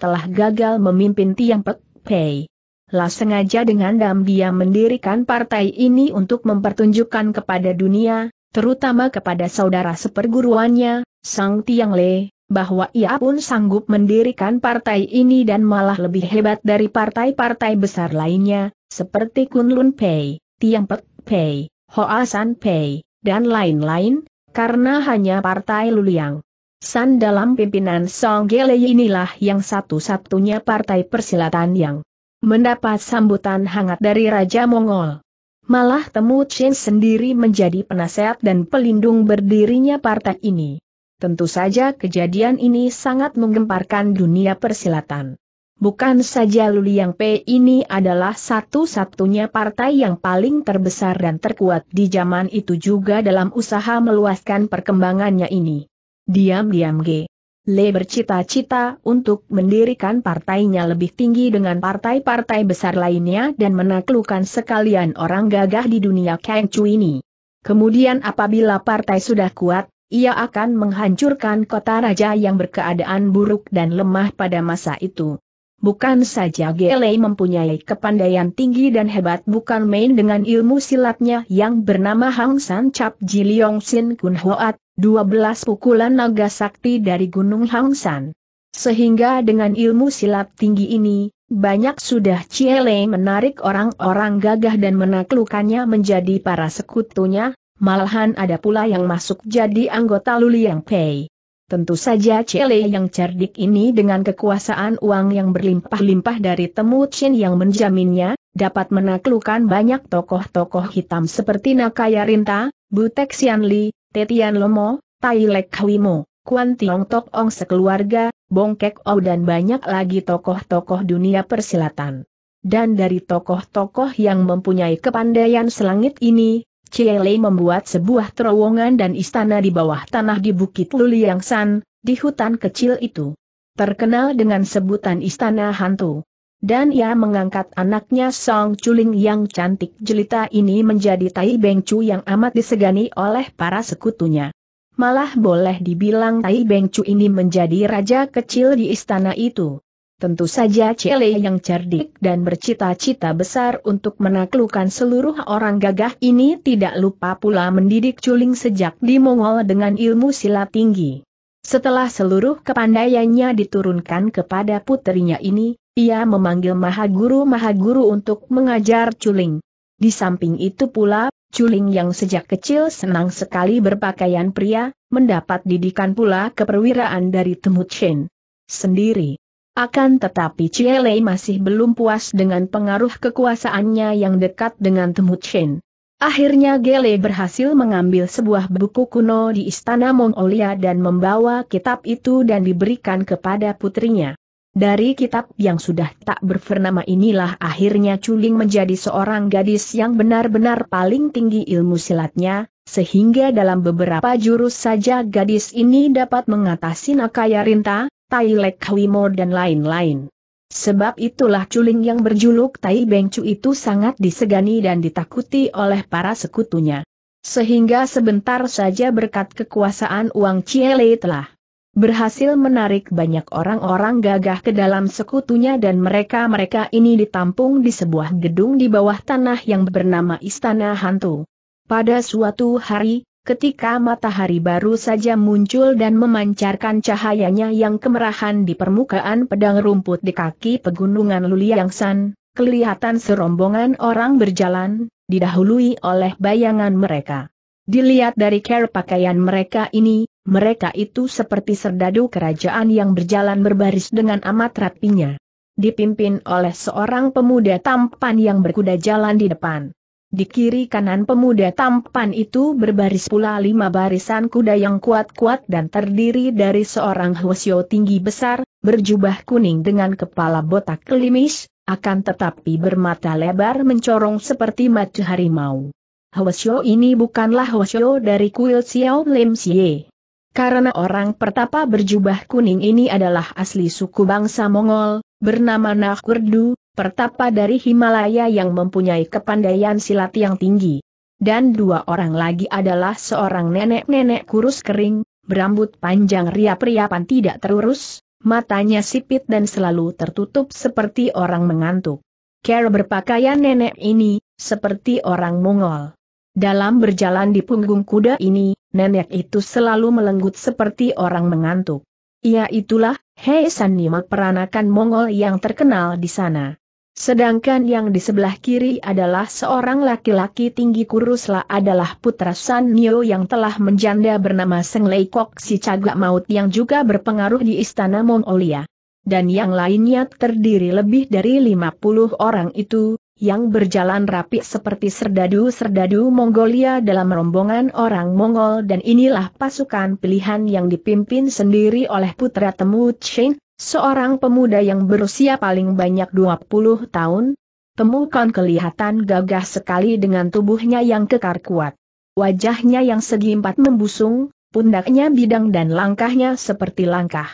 telah gagal memimpin Tiang Pek Pei. Lah sengaja dengan dam dia mendirikan partai ini untuk mempertunjukkan kepada dunia, terutama kepada saudara seperguruannya, Sang Tiang Le, bahwa ia pun sanggup mendirikan partai ini dan malah lebih hebat dari partai-partai besar lainnya, seperti Kunlun Pei, Tiang Pek Pei, Hoa San Pei, dan lain-lain, karena hanya partai Luliang. San dalam pimpinan Song Gele inilah yang satu-satunya partai persilatan yang mendapat sambutan hangat dari Raja Mongol. Malah Temu Chen sendiri menjadi penasehat dan pelindung berdirinya partai ini. Tentu saja kejadian ini sangat menggemparkan dunia persilatan. Bukan saja Luliang P ini adalah satu-satunya partai yang paling terbesar dan terkuat di zaman itu juga dalam usaha meluaskan perkembangannya ini. Diam-diam G. Le bercita-cita untuk mendirikan partainya lebih tinggi dengan partai-partai besar lainnya dan menaklukkan sekalian orang gagah di dunia Kangchu ini. Kemudian apabila partai sudah kuat, ia akan menghancurkan kota raja yang berkeadaan buruk dan lemah pada masa itu. Bukan saja Gele mempunyai kepandaian tinggi dan hebat bukan main dengan ilmu silatnya yang bernama Hang San Cap Jiliong Sin Kun Hoat, 12 pukulan naga sakti dari Gunung Hang San. Sehingga dengan ilmu silat tinggi ini, banyak sudah Ciele menarik orang-orang gagah dan menaklukkannya menjadi para sekutunya, malahan ada pula yang masuk jadi anggota Luliang Pei. Tentu saja Cele yang cerdik ini dengan kekuasaan uang yang berlimpah-limpah dari Temu Chin yang menjaminnya, dapat menaklukkan banyak tokoh-tokoh hitam seperti Nakaya Rinta, Butek Xian Li, Tetian Lomo, Tai Lek Hwimo, Kuan Tiong Tok Ong sekeluarga, Bongkek O dan banyak lagi tokoh-tokoh dunia persilatan. Dan dari tokoh-tokoh yang mempunyai kepandaian selangit ini, Ciele membuat sebuah terowongan dan istana di bawah tanah di Bukit Luliangsan, di hutan kecil itu. Terkenal dengan sebutan Istana Hantu. Dan ia mengangkat anaknya Song Chuling yang cantik jelita ini menjadi Tai Beng Chu yang amat disegani oleh para sekutunya. Malah boleh dibilang Tai Beng Chu ini menjadi raja kecil di istana itu. Tentu saja Cele yang cerdik dan bercita-cita besar untuk menaklukkan seluruh orang gagah ini tidak lupa pula mendidik Culing sejak di Mongol dengan ilmu silat tinggi. Setelah seluruh kepandaiannya diturunkan kepada puterinya ini, ia memanggil Mahaguru-Mahaguru untuk mengajar Culing. Di samping itu pula, Culing yang sejak kecil senang sekali berpakaian pria, mendapat didikan pula keperwiraan dari Temut Chen. Sendiri. Akan tetapi Ciele masih belum puas dengan pengaruh kekuasaannya yang dekat dengan Temut Chen. Akhirnya Gele berhasil mengambil sebuah buku kuno di Istana Mongolia dan membawa kitab itu dan diberikan kepada putrinya. Dari kitab yang sudah tak bernama inilah akhirnya Culing menjadi seorang gadis yang benar-benar paling tinggi ilmu silatnya, sehingga dalam beberapa jurus saja gadis ini dapat mengatasi Nakaya Rinta, Tai Lek Hwimo dan lain-lain. Sebab itulah culing yang berjuluk Tai Bengcu itu sangat disegani dan ditakuti oleh para sekutunya. Sehingga sebentar saja berkat kekuasaan uang Ciele telah berhasil menarik banyak orang-orang gagah ke dalam sekutunya dan mereka-mereka ini ditampung di sebuah gedung di bawah tanah yang bernama Istana Hantu. Pada suatu hari, ketika matahari baru saja muncul dan memancarkan cahayanya yang kemerahan di permukaan pedang rumput di kaki pegunungan Luliangsan, kelihatan serombongan orang berjalan, didahului oleh bayangan mereka. Dilihat dari care pakaian mereka ini, mereka itu seperti serdadu kerajaan yang berjalan berbaris dengan amat rapinya. Dipimpin oleh seorang pemuda tampan yang berkuda jalan di depan. Di kiri kanan pemuda tampan itu berbaris pula lima barisan kuda yang kuat-kuat dan terdiri dari seorang Hwasyo tinggi besar, berjubah kuning dengan kepala botak kelimis, akan tetapi bermata lebar mencorong seperti mata harimau. Hwasyo ini bukanlah Hwasyo dari kuil Xiao Lim Xie. Karena orang pertapa berjubah kuning ini adalah asli suku bangsa Mongol, bernama Nakurdu, pertapa dari Himalaya yang mempunyai kepandaian silat yang tinggi. dan dua orang lagi adalah seorang nenek-nenek kurus kering, berambut panjang riap-riapan tidak terurus, matanya sipit dan selalu tertutup seperti orang mengantuk. Care berpakaian nenek ini, seperti orang Mongol. Dalam berjalan di punggung kuda ini, nenek itu selalu melenggut seperti orang mengantuk. Ia itulah, Hei Sanima peranakan Mongol yang terkenal di sana. Sedangkan yang di sebelah kiri adalah seorang laki-laki tinggi kuruslah adalah putra San Nio yang telah menjanda bernama Seng Lei Kok si cagak maut yang juga berpengaruh di istana Mongolia. Dan yang lainnya terdiri lebih dari 50 orang itu, yang berjalan rapi seperti serdadu-serdadu Mongolia dalam rombongan orang Mongol dan inilah pasukan pilihan yang dipimpin sendiri oleh putra Temu Cheng, Seorang pemuda yang berusia paling banyak 20 tahun, temukan kelihatan gagah sekali dengan tubuhnya yang kekar kuat. Wajahnya yang segi empat membusung, pundaknya bidang dan langkahnya seperti langkah.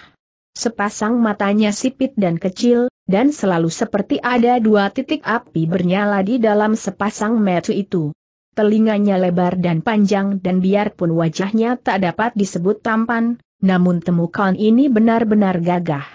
Sepasang matanya sipit dan kecil, dan selalu seperti ada dua titik api bernyala di dalam sepasang mata itu. Telinganya lebar dan panjang dan biarpun wajahnya tak dapat disebut tampan, namun temukan ini benar-benar gagah.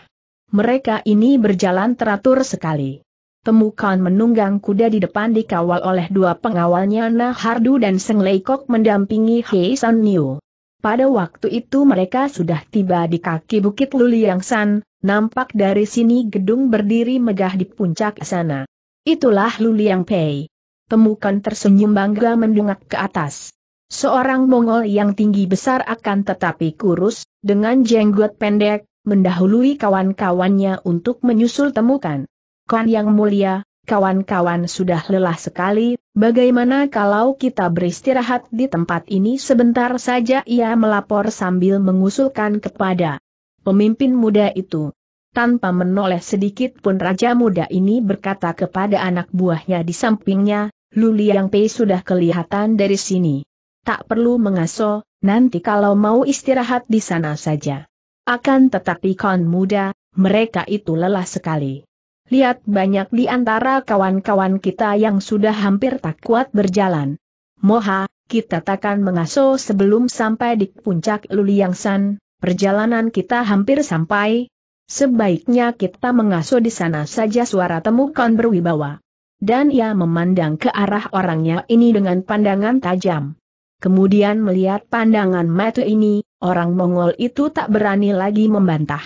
Mereka ini berjalan teratur sekali. Temukan menunggang kuda di depan dikawal oleh dua pengawalnya Nah Hardu dan Seng Leikok mendampingi Hei San Niu. Pada waktu itu mereka sudah tiba di kaki Bukit Luliang San, nampak dari sini gedung berdiri megah di puncak sana. Itulah Luliang Pei. Temukan tersenyum bangga mendungak ke atas. Seorang Mongol yang tinggi besar akan tetapi kurus, dengan jenggot pendek, mendahului kawan-kawannya untuk menyusul temukan. Kan yang mulia, kawan-kawan sudah lelah sekali, bagaimana kalau kita beristirahat di tempat ini sebentar saja ia melapor sambil mengusulkan kepada pemimpin muda itu. Tanpa menoleh sedikit pun Raja Muda ini berkata kepada anak buahnya di sampingnya, Luliang Pei sudah kelihatan dari sini tak perlu mengaso, nanti kalau mau istirahat di sana saja. Akan tetapi kon muda, mereka itu lelah sekali. Lihat banyak di antara kawan-kawan kita yang sudah hampir tak kuat berjalan. Moha, kita takkan mengaso sebelum sampai di puncak Luliangsan, perjalanan kita hampir sampai. Sebaiknya kita mengaso di sana saja suara temukan berwibawa. Dan ia memandang ke arah orangnya ini dengan pandangan tajam. Kemudian melihat pandangan mata ini, orang Mongol itu tak berani lagi membantah.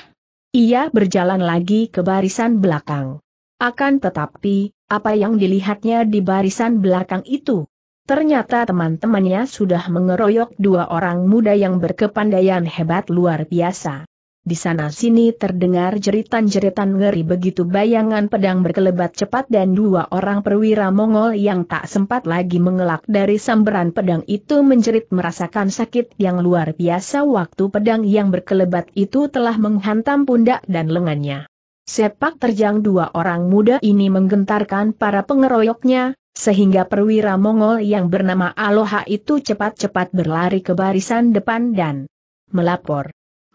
Ia berjalan lagi ke barisan belakang. Akan tetapi, apa yang dilihatnya di barisan belakang itu? Ternyata teman-temannya sudah mengeroyok dua orang muda yang berkepandaian hebat luar biasa. Di sana-sini terdengar jeritan-jeritan ngeri begitu bayangan pedang berkelebat cepat dan dua orang perwira Mongol yang tak sempat lagi mengelak dari sambaran pedang itu menjerit merasakan sakit yang luar biasa waktu pedang yang berkelebat itu telah menghantam pundak dan lengannya. Sepak terjang dua orang muda ini menggentarkan para pengeroyoknya, sehingga perwira Mongol yang bernama Aloha itu cepat-cepat berlari ke barisan depan dan melapor.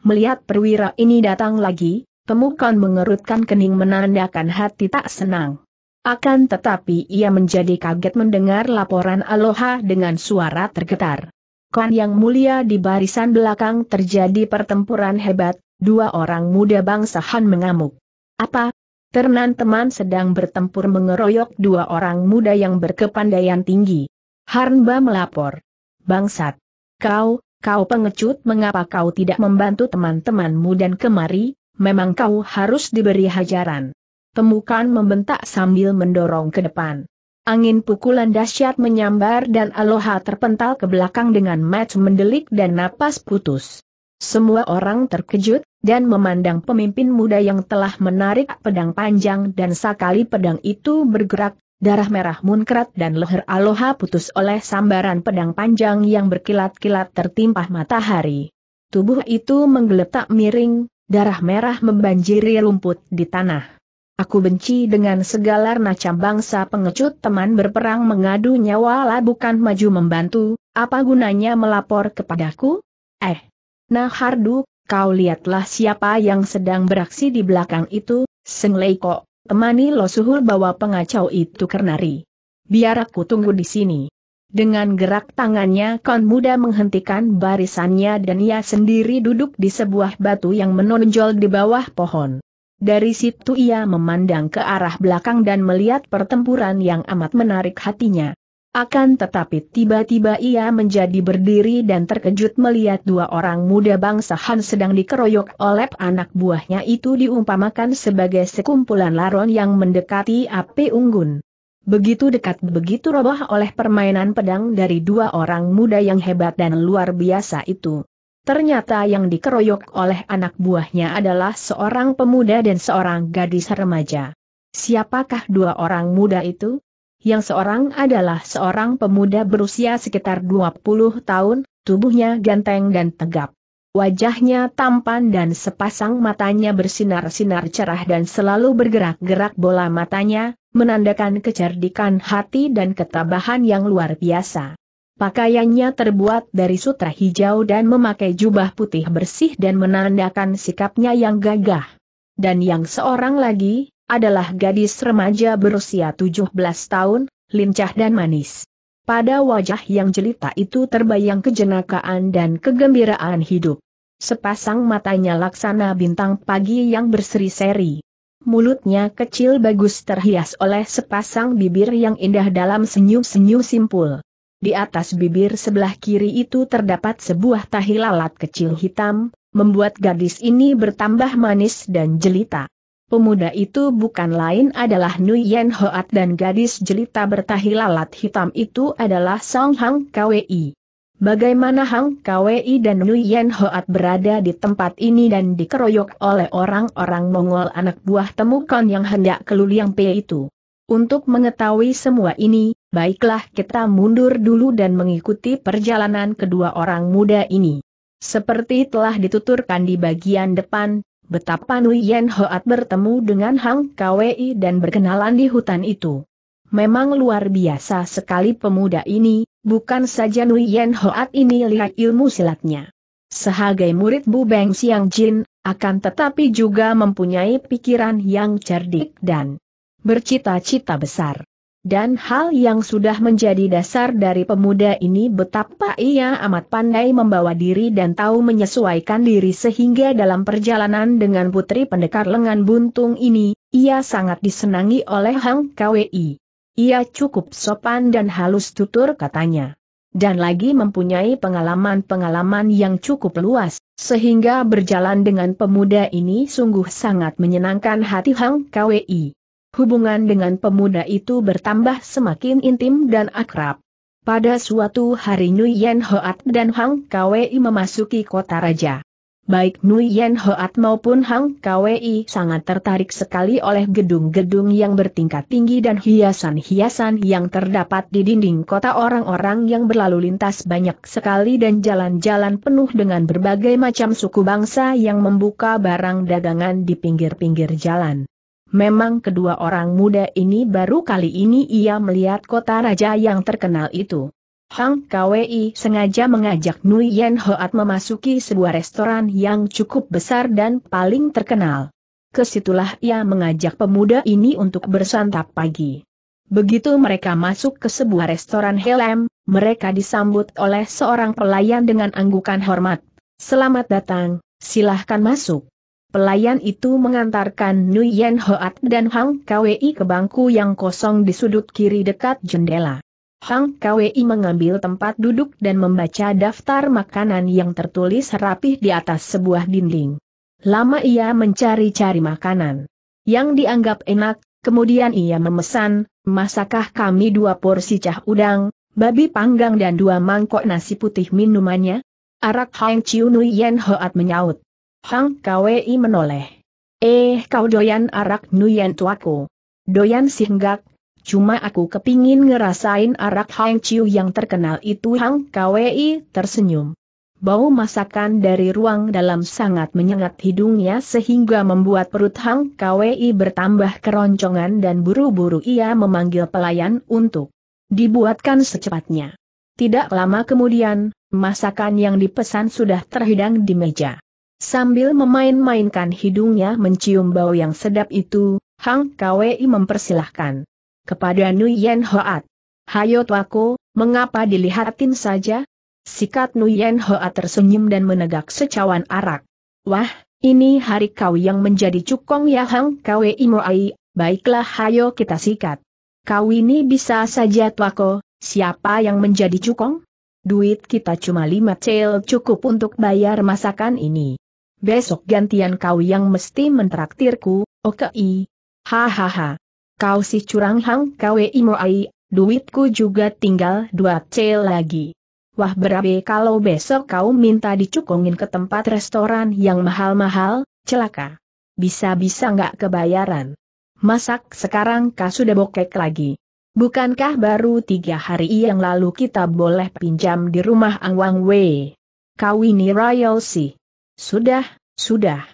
Melihat perwira ini datang lagi, temukan mengerutkan kening menandakan hati tak senang. Akan tetapi ia menjadi kaget mendengar laporan Aloha dengan suara tergetar. Kan yang mulia di barisan belakang terjadi pertempuran hebat, dua orang muda bangsa Han mengamuk. Apa? Ternan teman sedang bertempur mengeroyok dua orang muda yang berkepandaian tinggi. Harnba melapor. Bangsat. Kau, Kau pengecut mengapa kau tidak membantu teman-temanmu dan kemari, memang kau harus diberi hajaran. Temukan membentak sambil mendorong ke depan. Angin pukulan dahsyat menyambar dan Aloha terpental ke belakang dengan match mendelik dan napas putus. Semua orang terkejut, dan memandang pemimpin muda yang telah menarik pedang panjang dan sakali pedang itu bergerak, darah merah munkrat dan leher Aloha putus oleh sambaran pedang panjang yang berkilat-kilat tertimpa matahari. Tubuh itu menggeletak miring, darah merah membanjiri rumput di tanah. Aku benci dengan segala macam bangsa pengecut teman berperang mengadu nyawa lah bukan maju membantu, apa gunanya melapor kepadaku? Eh, nah Hardu, kau lihatlah siapa yang sedang beraksi di belakang itu, Seng Leiko temani Lo Suhul bawa pengacau itu kernari. Biar aku tunggu di sini. Dengan gerak tangannya kon muda menghentikan barisannya dan ia sendiri duduk di sebuah batu yang menonjol di bawah pohon. Dari situ ia memandang ke arah belakang dan melihat pertempuran yang amat menarik hatinya. Akan tetapi tiba-tiba ia menjadi berdiri dan terkejut melihat dua orang muda bangsa Han sedang dikeroyok oleh anak buahnya itu diumpamakan sebagai sekumpulan laron yang mendekati api unggun. Begitu dekat begitu roboh oleh permainan pedang dari dua orang muda yang hebat dan luar biasa itu. Ternyata yang dikeroyok oleh anak buahnya adalah seorang pemuda dan seorang gadis remaja. Siapakah dua orang muda itu? Yang seorang adalah seorang pemuda berusia sekitar 20 tahun, tubuhnya ganteng dan tegap. Wajahnya tampan dan sepasang matanya bersinar-sinar cerah dan selalu bergerak-gerak bola matanya, menandakan kecerdikan hati dan ketabahan yang luar biasa. Pakaiannya terbuat dari sutra hijau dan memakai jubah putih bersih dan menandakan sikapnya yang gagah. Dan yang seorang lagi, adalah gadis remaja berusia 17 tahun, lincah dan manis. Pada wajah yang jelita itu terbayang kejenakaan dan kegembiraan hidup. Sepasang matanya laksana bintang pagi yang berseri-seri. Mulutnya kecil bagus terhias oleh sepasang bibir yang indah dalam senyum-senyum simpul. Di atas bibir sebelah kiri itu terdapat sebuah tahi lalat kecil hitam, membuat gadis ini bertambah manis dan jelita. Pemuda itu bukan lain adalah Nuyen Hoat dan gadis jelita bertahi lalat hitam itu adalah Song Hang Kwei. Bagaimana Hang Kwei dan Nuyen Hoat berada di tempat ini dan dikeroyok oleh orang-orang Mongol anak buah temukan yang hendak ke Luliang Pe itu. Untuk mengetahui semua ini, baiklah kita mundur dulu dan mengikuti perjalanan kedua orang muda ini. Seperti telah dituturkan di bagian depan, betapa Nuyen Hoat bertemu dengan Hang Kwei dan berkenalan di hutan itu. Memang luar biasa sekali pemuda ini, bukan saja Nuyen Hoat ini lihat ilmu silatnya. Sebagai murid Bu Beng Siang Jin, akan tetapi juga mempunyai pikiran yang cerdik dan bercita-cita besar. Dan hal yang sudah menjadi dasar dari pemuda ini betapa ia amat pandai membawa diri dan tahu menyesuaikan diri sehingga dalam perjalanan dengan putri pendekar lengan buntung ini, ia sangat disenangi oleh Hang Kwei. Ia cukup sopan dan halus tutur katanya. Dan lagi mempunyai pengalaman-pengalaman yang cukup luas, sehingga berjalan dengan pemuda ini sungguh sangat menyenangkan hati Hang Kwei. Hubungan dengan pemuda itu bertambah semakin intim dan akrab. Pada suatu hari Nguyen Hoat dan Hang Kwei memasuki kota raja. Baik Nguyen Hoat maupun Hang Kwei sangat tertarik sekali oleh gedung-gedung yang bertingkat tinggi dan hiasan-hiasan yang terdapat di dinding kota orang-orang yang berlalu lintas banyak sekali dan jalan-jalan penuh dengan berbagai macam suku bangsa yang membuka barang dagangan di pinggir-pinggir jalan. Memang kedua orang muda ini baru kali ini ia melihat kota raja yang terkenal itu. Hang Kwei sengaja mengajak Nuyen Hoat memasuki sebuah restoran yang cukup besar dan paling terkenal. Ke situlah ia mengajak pemuda ini untuk bersantap pagi. Begitu mereka masuk ke sebuah restoran helm, mereka disambut oleh seorang pelayan dengan anggukan hormat. Selamat datang, silahkan masuk. Pelayan itu mengantarkan Nguyen Hoat dan Hang Kwei ke bangku yang kosong di sudut kiri dekat jendela. Hang Kwei mengambil tempat duduk dan membaca daftar makanan yang tertulis rapih di atas sebuah dinding. Lama ia mencari-cari makanan yang dianggap enak, kemudian ia memesan, masakah kami dua porsi cah udang, babi panggang dan dua mangkok nasi putih minumannya? Arak Hang Chiu Nuyen Hoat menyaut. Hang Kwei menoleh. Eh kau doyan arak nuyen tuaku. Doyan singgak, cuma aku kepingin ngerasain arak Hang Chiu yang terkenal itu Hang Kwei tersenyum. Bau masakan dari ruang dalam sangat menyengat hidungnya sehingga membuat perut Hang Kwei bertambah keroncongan dan buru-buru ia memanggil pelayan untuk dibuatkan secepatnya. Tidak lama kemudian, masakan yang dipesan sudah terhidang di meja. Sambil memain-mainkan hidungnya mencium bau yang sedap itu, Hang Kwei mempersilahkan kepada Nuyen Hoat. Hayo tuaku, mengapa dilihatin saja? Sikat Nuyen Hoa tersenyum dan menegak secawan arak. Wah, ini hari kau yang menjadi cukong ya Hang Kwe Imoai, baiklah hayo kita sikat. Kau ini bisa saja tuako, siapa yang menjadi cukong? Duit kita cuma lima cel cukup untuk bayar masakan ini. Besok gantian kau yang mesti mentraktirku, oke i. Hahaha. Kau si curang hang kawe imoai, duitku juga tinggal dua cel lagi. Wah berabe kalau besok kau minta dicukongin ke tempat restoran yang mahal-mahal, celaka. Bisa-bisa nggak kebayaran. Masak sekarang kau sudah bokek lagi. Bukankah baru tiga hari yang lalu kita boleh pinjam di rumah Ang Wang Wei? Kau ini royal sih. Sudah, sudah.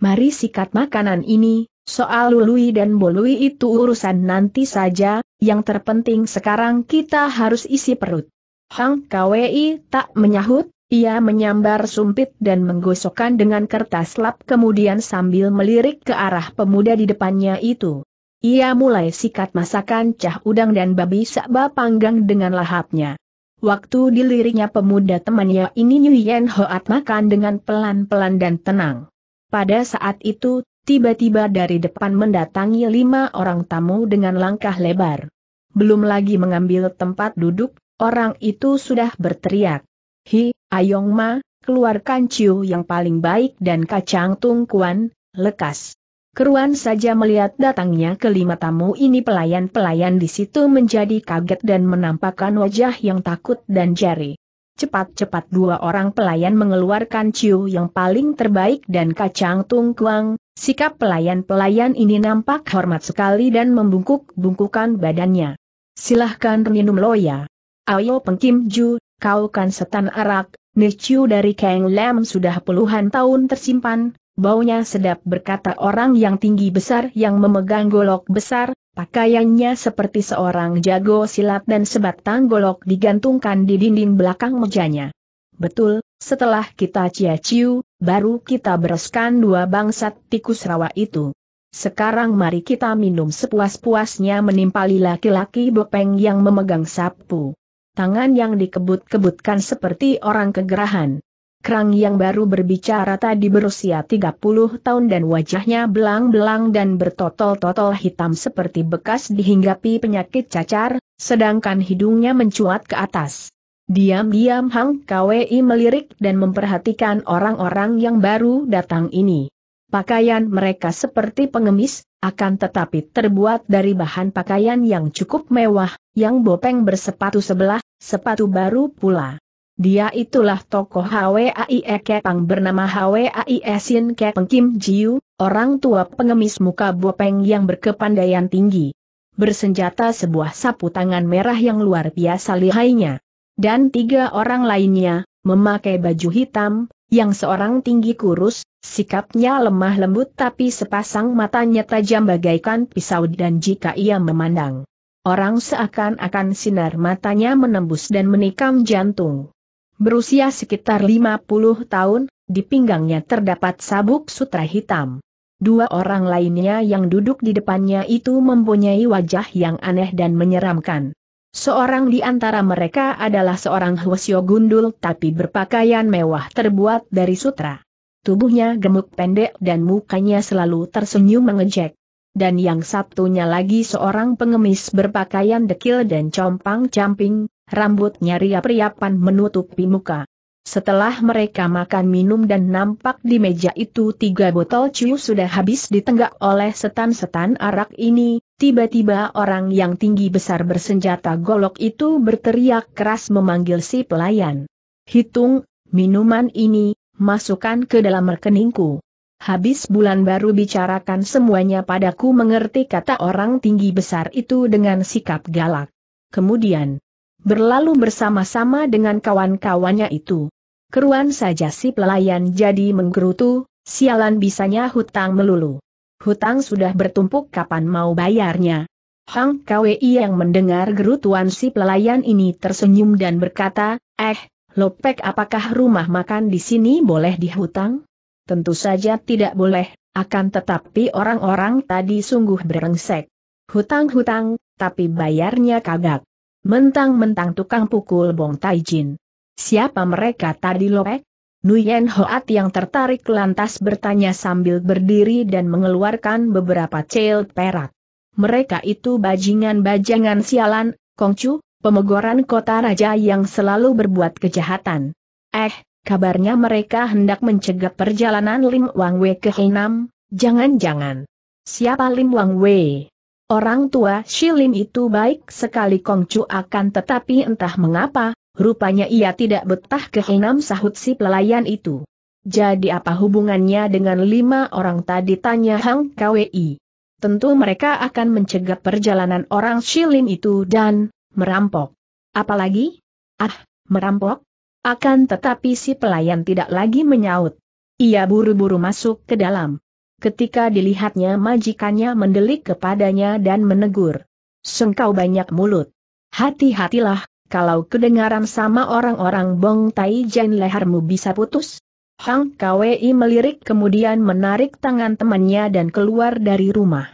Mari sikat makanan ini, soal lului dan bolui itu urusan nanti saja, yang terpenting sekarang kita harus isi perut. Hang Kwei tak menyahut, ia menyambar sumpit dan menggosokkan dengan kertas lap kemudian sambil melirik ke arah pemuda di depannya itu. Ia mulai sikat masakan cah udang dan babi sakba panggang dengan lahapnya. Waktu diliriknya pemuda temannya ini Nguyen Hoat makan dengan pelan-pelan dan tenang. Pada saat itu, tiba-tiba dari depan mendatangi lima orang tamu dengan langkah lebar. Belum lagi mengambil tempat duduk, orang itu sudah berteriak. Hi, Ayong Ma, keluarkan ciu yang paling baik dan kacang tungkuan, lekas. Keruan saja melihat datangnya kelima tamu ini pelayan-pelayan di situ menjadi kaget dan menampakkan wajah yang takut dan jari. Cepat-cepat dua orang pelayan mengeluarkan ciu yang paling terbaik dan kacang tungkuang, sikap pelayan-pelayan ini nampak hormat sekali dan membungkuk-bungkukan badannya. Silahkan minum loya. Ayo Pengkim Ju, kau kan setan arak, Nicu dari Kang Lam sudah puluhan tahun tersimpan, baunya sedap berkata orang yang tinggi besar yang memegang golok besar, pakaiannya seperti seorang jago silat dan sebatang golok digantungkan di dinding belakang mejanya. Betul, setelah kita cia-ciu, baru kita bereskan dua bangsat tikus rawa itu. Sekarang mari kita minum sepuas-puasnya menimpali laki-laki bopeng yang memegang sapu tangan yang dikebut-kebutkan seperti orang kegerahan. Kerang yang baru berbicara tadi berusia 30 tahun dan wajahnya belang-belang dan bertotol-totol hitam seperti bekas dihinggapi penyakit cacar, sedangkan hidungnya mencuat ke atas. Diam-diam Hang Kwei melirik dan memperhatikan orang-orang yang baru datang ini. Pakaian mereka seperti pengemis, akan tetapi terbuat dari bahan pakaian yang cukup mewah, yang bopeng bersepatu sebelah, sepatu baru pula. Dia itulah tokoh HWAI Kepang bernama HWAI Sin Kepeng Kim Jiu, orang tua pengemis muka bopeng yang berkepandaian tinggi. Bersenjata sebuah sapu tangan merah yang luar biasa lihainya. Dan tiga orang lainnya, memakai baju hitam, yang seorang tinggi kurus, Sikapnya lemah lembut tapi sepasang matanya tajam bagaikan pisau dan jika ia memandang, orang seakan-akan sinar matanya menembus dan menikam jantung. Berusia sekitar 50 tahun, di pinggangnya terdapat sabuk sutra hitam. Dua orang lainnya yang duduk di depannya itu mempunyai wajah yang aneh dan menyeramkan. Seorang di antara mereka adalah seorang Hwasyo gundul tapi berpakaian mewah terbuat dari sutra tubuhnya gemuk pendek dan mukanya selalu tersenyum mengejek. Dan yang satunya lagi seorang pengemis berpakaian dekil dan compang-camping, rambutnya riap-riapan menutupi muka. Setelah mereka makan minum dan nampak di meja itu tiga botol cuy sudah habis ditenggak oleh setan-setan arak ini, tiba-tiba orang yang tinggi besar bersenjata golok itu berteriak keras memanggil si pelayan. Hitung, minuman ini, masukkan ke dalam rekeningku. Habis bulan baru bicarakan semuanya padaku mengerti kata orang tinggi besar itu dengan sikap galak. Kemudian, berlalu bersama-sama dengan kawan-kawannya itu. Keruan saja si pelayan jadi menggerutu, sialan bisanya hutang melulu. Hutang sudah bertumpuk kapan mau bayarnya. Hang KWI yang mendengar gerutuan si pelayan ini tersenyum dan berkata, eh, Lopek apakah rumah makan di sini boleh dihutang? Tentu saja tidak boleh, akan tetapi orang-orang tadi sungguh berengsek. Hutang-hutang, tapi bayarnya kagak. Mentang-mentang tukang pukul Bong Taijin. Siapa mereka tadi lopek? Nuyen Hoat yang tertarik lantas bertanya sambil berdiri dan mengeluarkan beberapa cel perak. Mereka itu bajingan-bajangan sialan, Kongcu, pemegoran kota raja yang selalu berbuat kejahatan. Eh, kabarnya mereka hendak mencegah perjalanan Lim Wang Wei ke Heinam, jangan-jangan. Siapa Lim Wang Wei? Orang tua Shilim itu baik sekali Kongcu akan tetapi entah mengapa, rupanya ia tidak betah ke Henam sahut si pelayan itu. Jadi apa hubungannya dengan lima orang tadi tanya Hang KWI. Tentu mereka akan mencegah perjalanan orang Shilim itu dan merampok. Apalagi? Ah, merampok? Akan tetapi si pelayan tidak lagi menyaut. Ia buru-buru masuk ke dalam. Ketika dilihatnya majikannya mendelik kepadanya dan menegur. Sengkau banyak mulut. Hati-hatilah, kalau kedengaran sama orang-orang Bong Tai Jen lehermu bisa putus. Hang KWI melirik kemudian menarik tangan temannya dan keluar dari rumah.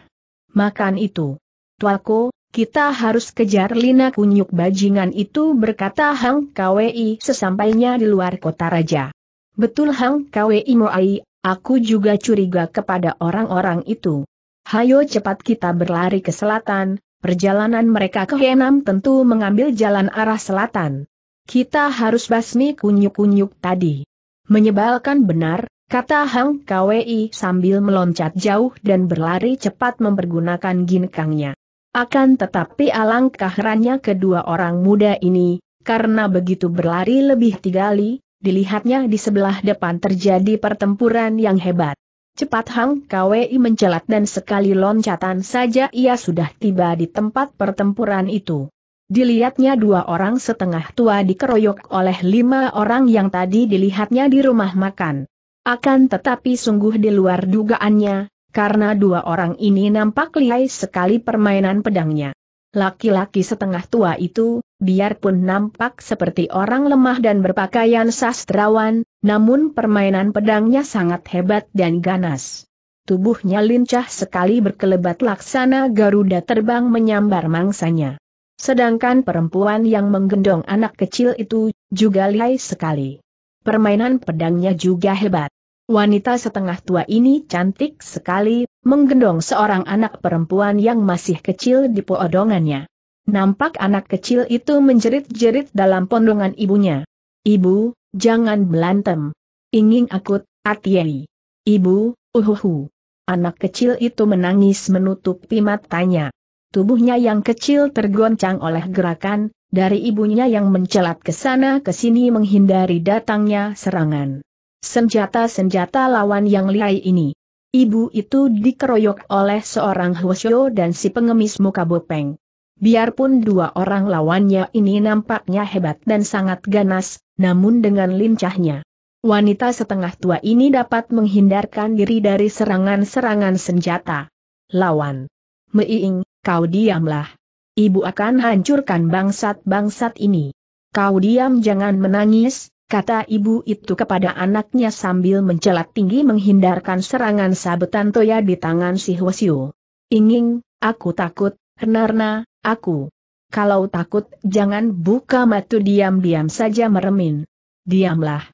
Makan itu. Tuaku, kita harus kejar Lina kunyuk bajingan itu berkata Hang KWI sesampainya di luar kota raja. Betul Hang KWI Moai, Aku juga curiga kepada orang-orang itu. Hayo cepat kita berlari ke selatan, perjalanan mereka ke Henam tentu mengambil jalan arah selatan. Kita harus basmi kunyuk-kunyuk tadi. Menyebalkan benar, kata Hang KWI sambil meloncat jauh dan berlari cepat mempergunakan ginkangnya. Akan tetapi alangkah herannya kedua orang muda ini, karena begitu berlari lebih tiga li, dilihatnya di sebelah depan terjadi pertempuran yang hebat. Cepat Hang KWI mencelat dan sekali loncatan saja ia sudah tiba di tempat pertempuran itu. Dilihatnya dua orang setengah tua dikeroyok oleh lima orang yang tadi dilihatnya di rumah makan. Akan tetapi sungguh di luar dugaannya, karena dua orang ini nampak lihai sekali permainan pedangnya. Laki-laki setengah tua itu, biarpun nampak seperti orang lemah dan berpakaian sastrawan, namun permainan pedangnya sangat hebat dan ganas. Tubuhnya lincah sekali berkelebat laksana Garuda terbang menyambar mangsanya. Sedangkan perempuan yang menggendong anak kecil itu, juga lihai sekali. Permainan pedangnya juga hebat. Wanita setengah tua ini cantik sekali, menggendong seorang anak perempuan yang masih kecil di poodongannya. Nampak anak kecil itu menjerit-jerit dalam pondongan ibunya. Ibu, jangan belantem. Ingin akut, atiai. Ibu, uhuhu. Anak kecil itu menangis menutupi matanya. Tubuhnya yang kecil tergoncang oleh gerakan, dari ibunya yang mencelat ke sana ke sini menghindari datangnya serangan senjata-senjata lawan yang lihai ini. Ibu itu dikeroyok oleh seorang Hwasyo dan si pengemis muka bopeng. Biarpun dua orang lawannya ini nampaknya hebat dan sangat ganas, namun dengan lincahnya. Wanita setengah tua ini dapat menghindarkan diri dari serangan-serangan senjata. Lawan. Meiing, kau diamlah. Ibu akan hancurkan bangsat-bangsat ini. Kau diam jangan menangis, kata ibu itu kepada anaknya sambil mencelat tinggi menghindarkan serangan sabetan toya di tangan si Hwasyo. Inging, aku takut, Renarna, aku. Kalau takut, jangan buka mata diam-diam saja meremin. Diamlah.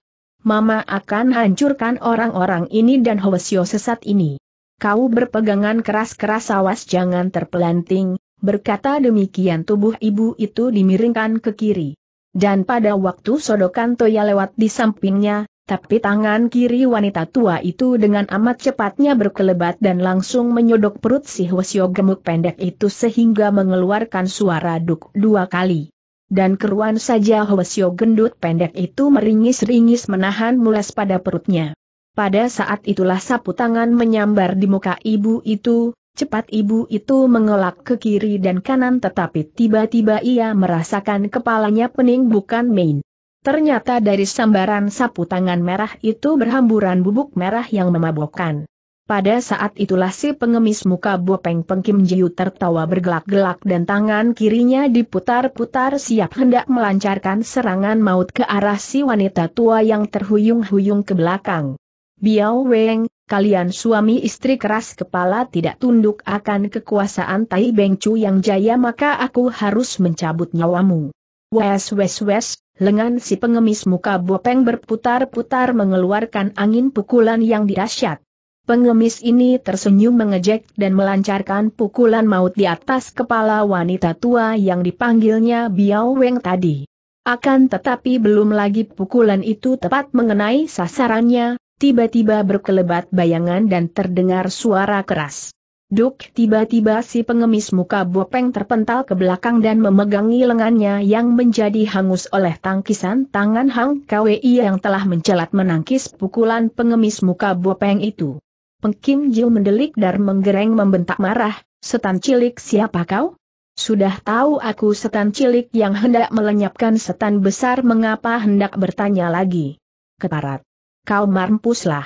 Mama akan hancurkan orang-orang ini dan Hwasyo sesat ini. Kau berpegangan keras-keras awas jangan terpelanting, berkata demikian tubuh ibu itu dimiringkan ke kiri. Dan pada waktu sodokan Toya lewat di sampingnya, tapi tangan kiri wanita tua itu dengan amat cepatnya berkelebat dan langsung menyodok perut si Hwasyo gemuk pendek itu sehingga mengeluarkan suara duk dua kali. Dan keruan saja Hwasyo gendut pendek itu meringis-ringis menahan mulas pada perutnya. Pada saat itulah sapu tangan menyambar di muka ibu itu, Cepat ibu itu mengelak ke kiri dan kanan tetapi tiba-tiba ia merasakan kepalanya pening bukan main. Ternyata dari sambaran sapu tangan merah itu berhamburan bubuk merah yang memabokkan. Pada saat itulah si pengemis muka Bopeng Pengkim Jiu tertawa bergelak-gelak dan tangan kirinya diputar-putar siap hendak melancarkan serangan maut ke arah si wanita tua yang terhuyung-huyung ke belakang. Biao Weng, kalian suami istri keras kepala tidak tunduk akan kekuasaan Tai Beng Chu yang jaya maka aku harus mencabut nyawamu. Wes wes wes, lengan si pengemis muka bopeng berputar-putar mengeluarkan angin pukulan yang dahsyat. Pengemis ini tersenyum mengejek dan melancarkan pukulan maut di atas kepala wanita tua yang dipanggilnya Biao Weng tadi. Akan tetapi belum lagi pukulan itu tepat mengenai sasarannya, tiba-tiba berkelebat bayangan dan terdengar suara keras. Duk, tiba-tiba si pengemis muka bopeng terpental ke belakang dan memegangi lengannya yang menjadi hangus oleh tangkisan tangan Hang KWI yang telah mencelat menangkis pukulan pengemis muka bopeng itu. Pengkim Jiu mendelik dan menggereng membentak marah, setan cilik siapa kau? Sudah tahu aku setan cilik yang hendak melenyapkan setan besar mengapa hendak bertanya lagi? Keparat kau mampuslah.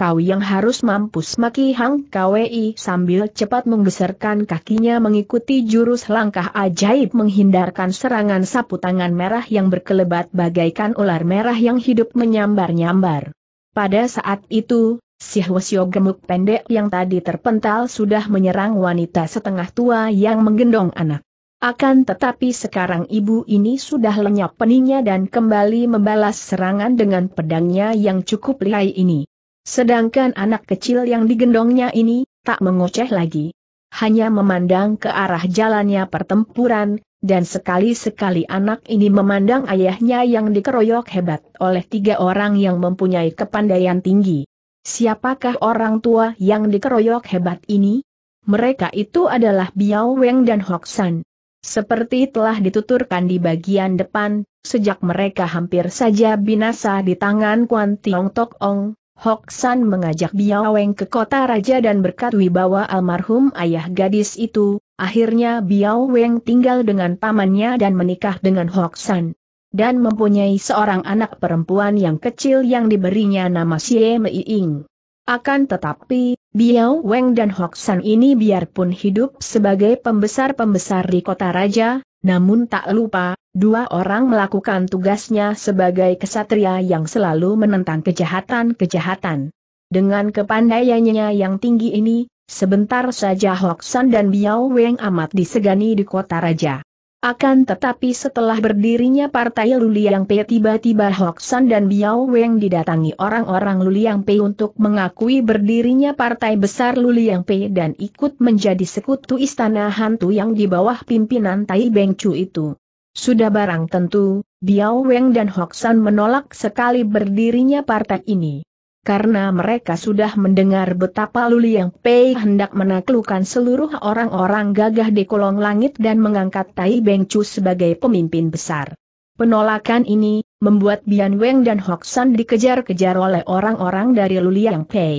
Kau yang harus mampus maki Hang KWI sambil cepat menggeserkan kakinya mengikuti jurus langkah ajaib menghindarkan serangan sapu tangan merah yang berkelebat bagaikan ular merah yang hidup menyambar-nyambar. Pada saat itu, si Hwasyo gemuk pendek yang tadi terpental sudah menyerang wanita setengah tua yang menggendong anak. Akan tetapi sekarang ibu ini sudah lenyap peninya dan kembali membalas serangan dengan pedangnya yang cukup lihai ini. Sedangkan anak kecil yang digendongnya ini, tak mengoceh lagi. Hanya memandang ke arah jalannya pertempuran, dan sekali-sekali anak ini memandang ayahnya yang dikeroyok hebat oleh tiga orang yang mempunyai kepandaian tinggi. Siapakah orang tua yang dikeroyok hebat ini? Mereka itu adalah Biao Weng dan Hok San. Seperti telah dituturkan di bagian depan, sejak mereka hampir saja binasa di tangan Kuan Tiong Tok Ong, Hok San mengajak Biaweng ke kota raja dan berkat wibawa almarhum ayah gadis itu, akhirnya Biaweng tinggal dengan pamannya dan menikah dengan Hok San. Dan mempunyai seorang anak perempuan yang kecil yang diberinya nama Xie Mei Ying. Akan tetapi, Biao Weng dan Hok San ini biarpun hidup sebagai pembesar-pembesar di kota raja, namun tak lupa, dua orang melakukan tugasnya sebagai kesatria yang selalu menentang kejahatan-kejahatan. Dengan kepandaiannya yang tinggi ini, sebentar saja Hok San dan Biao Weng amat disegani di kota raja. Akan tetapi setelah berdirinya Partai Luliang P tiba-tiba Hoksan dan Biao Weng didatangi orang-orang Luliang P untuk mengakui berdirinya Partai Besar Luliang P dan ikut menjadi sekutu istana hantu yang di bawah pimpinan Tai Beng Chu itu. Sudah barang tentu, Biao Weng dan Hoksan menolak sekali berdirinya partai ini karena mereka sudah mendengar betapa Luli Yang Pei hendak menaklukkan seluruh orang-orang gagah di kolong langit dan mengangkat Tai Beng Chu sebagai pemimpin besar. Penolakan ini, membuat Bian Weng dan Hok San dikejar-kejar oleh orang-orang dari Luli Yang Pei.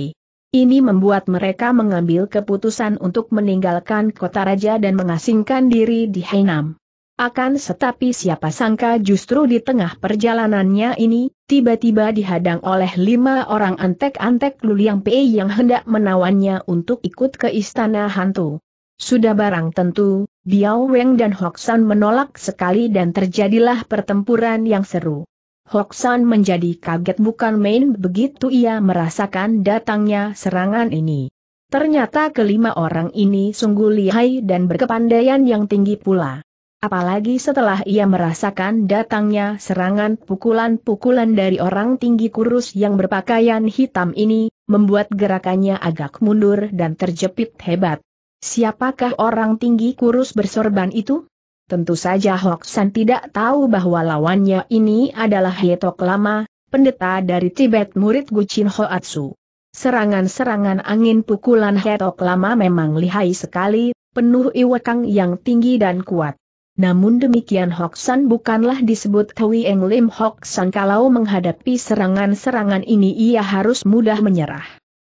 Ini membuat mereka mengambil keputusan untuk meninggalkan kota raja dan mengasingkan diri di Hainam. Akan tetapi siapa sangka justru di tengah perjalanannya ini, tiba-tiba dihadang oleh lima orang antek-antek Luliang Pei yang hendak menawannya untuk ikut ke istana hantu. Sudah barang tentu, Biao Weng dan Hok San menolak sekali dan terjadilah pertempuran yang seru. Hok San menjadi kaget bukan main begitu ia merasakan datangnya serangan ini. Ternyata kelima orang ini sungguh lihai dan berkepandaian yang tinggi pula. Apalagi setelah ia merasakan datangnya serangan pukulan-pukulan dari orang tinggi kurus yang berpakaian hitam ini, membuat gerakannya agak mundur dan terjepit hebat. Siapakah orang tinggi kurus bersorban itu? Tentu saja Hoksan tidak tahu bahwa lawannya ini adalah Hetok Lama, pendeta dari Tibet murid Gucin Hoatsu. Serangan-serangan angin pukulan Hetok Lama memang lihai sekali, penuh iwakang yang tinggi dan kuat. Namun demikian Hoksan bukanlah disebut Hui Eng Lim Hoksan kalau menghadapi serangan-serangan ini ia harus mudah menyerah.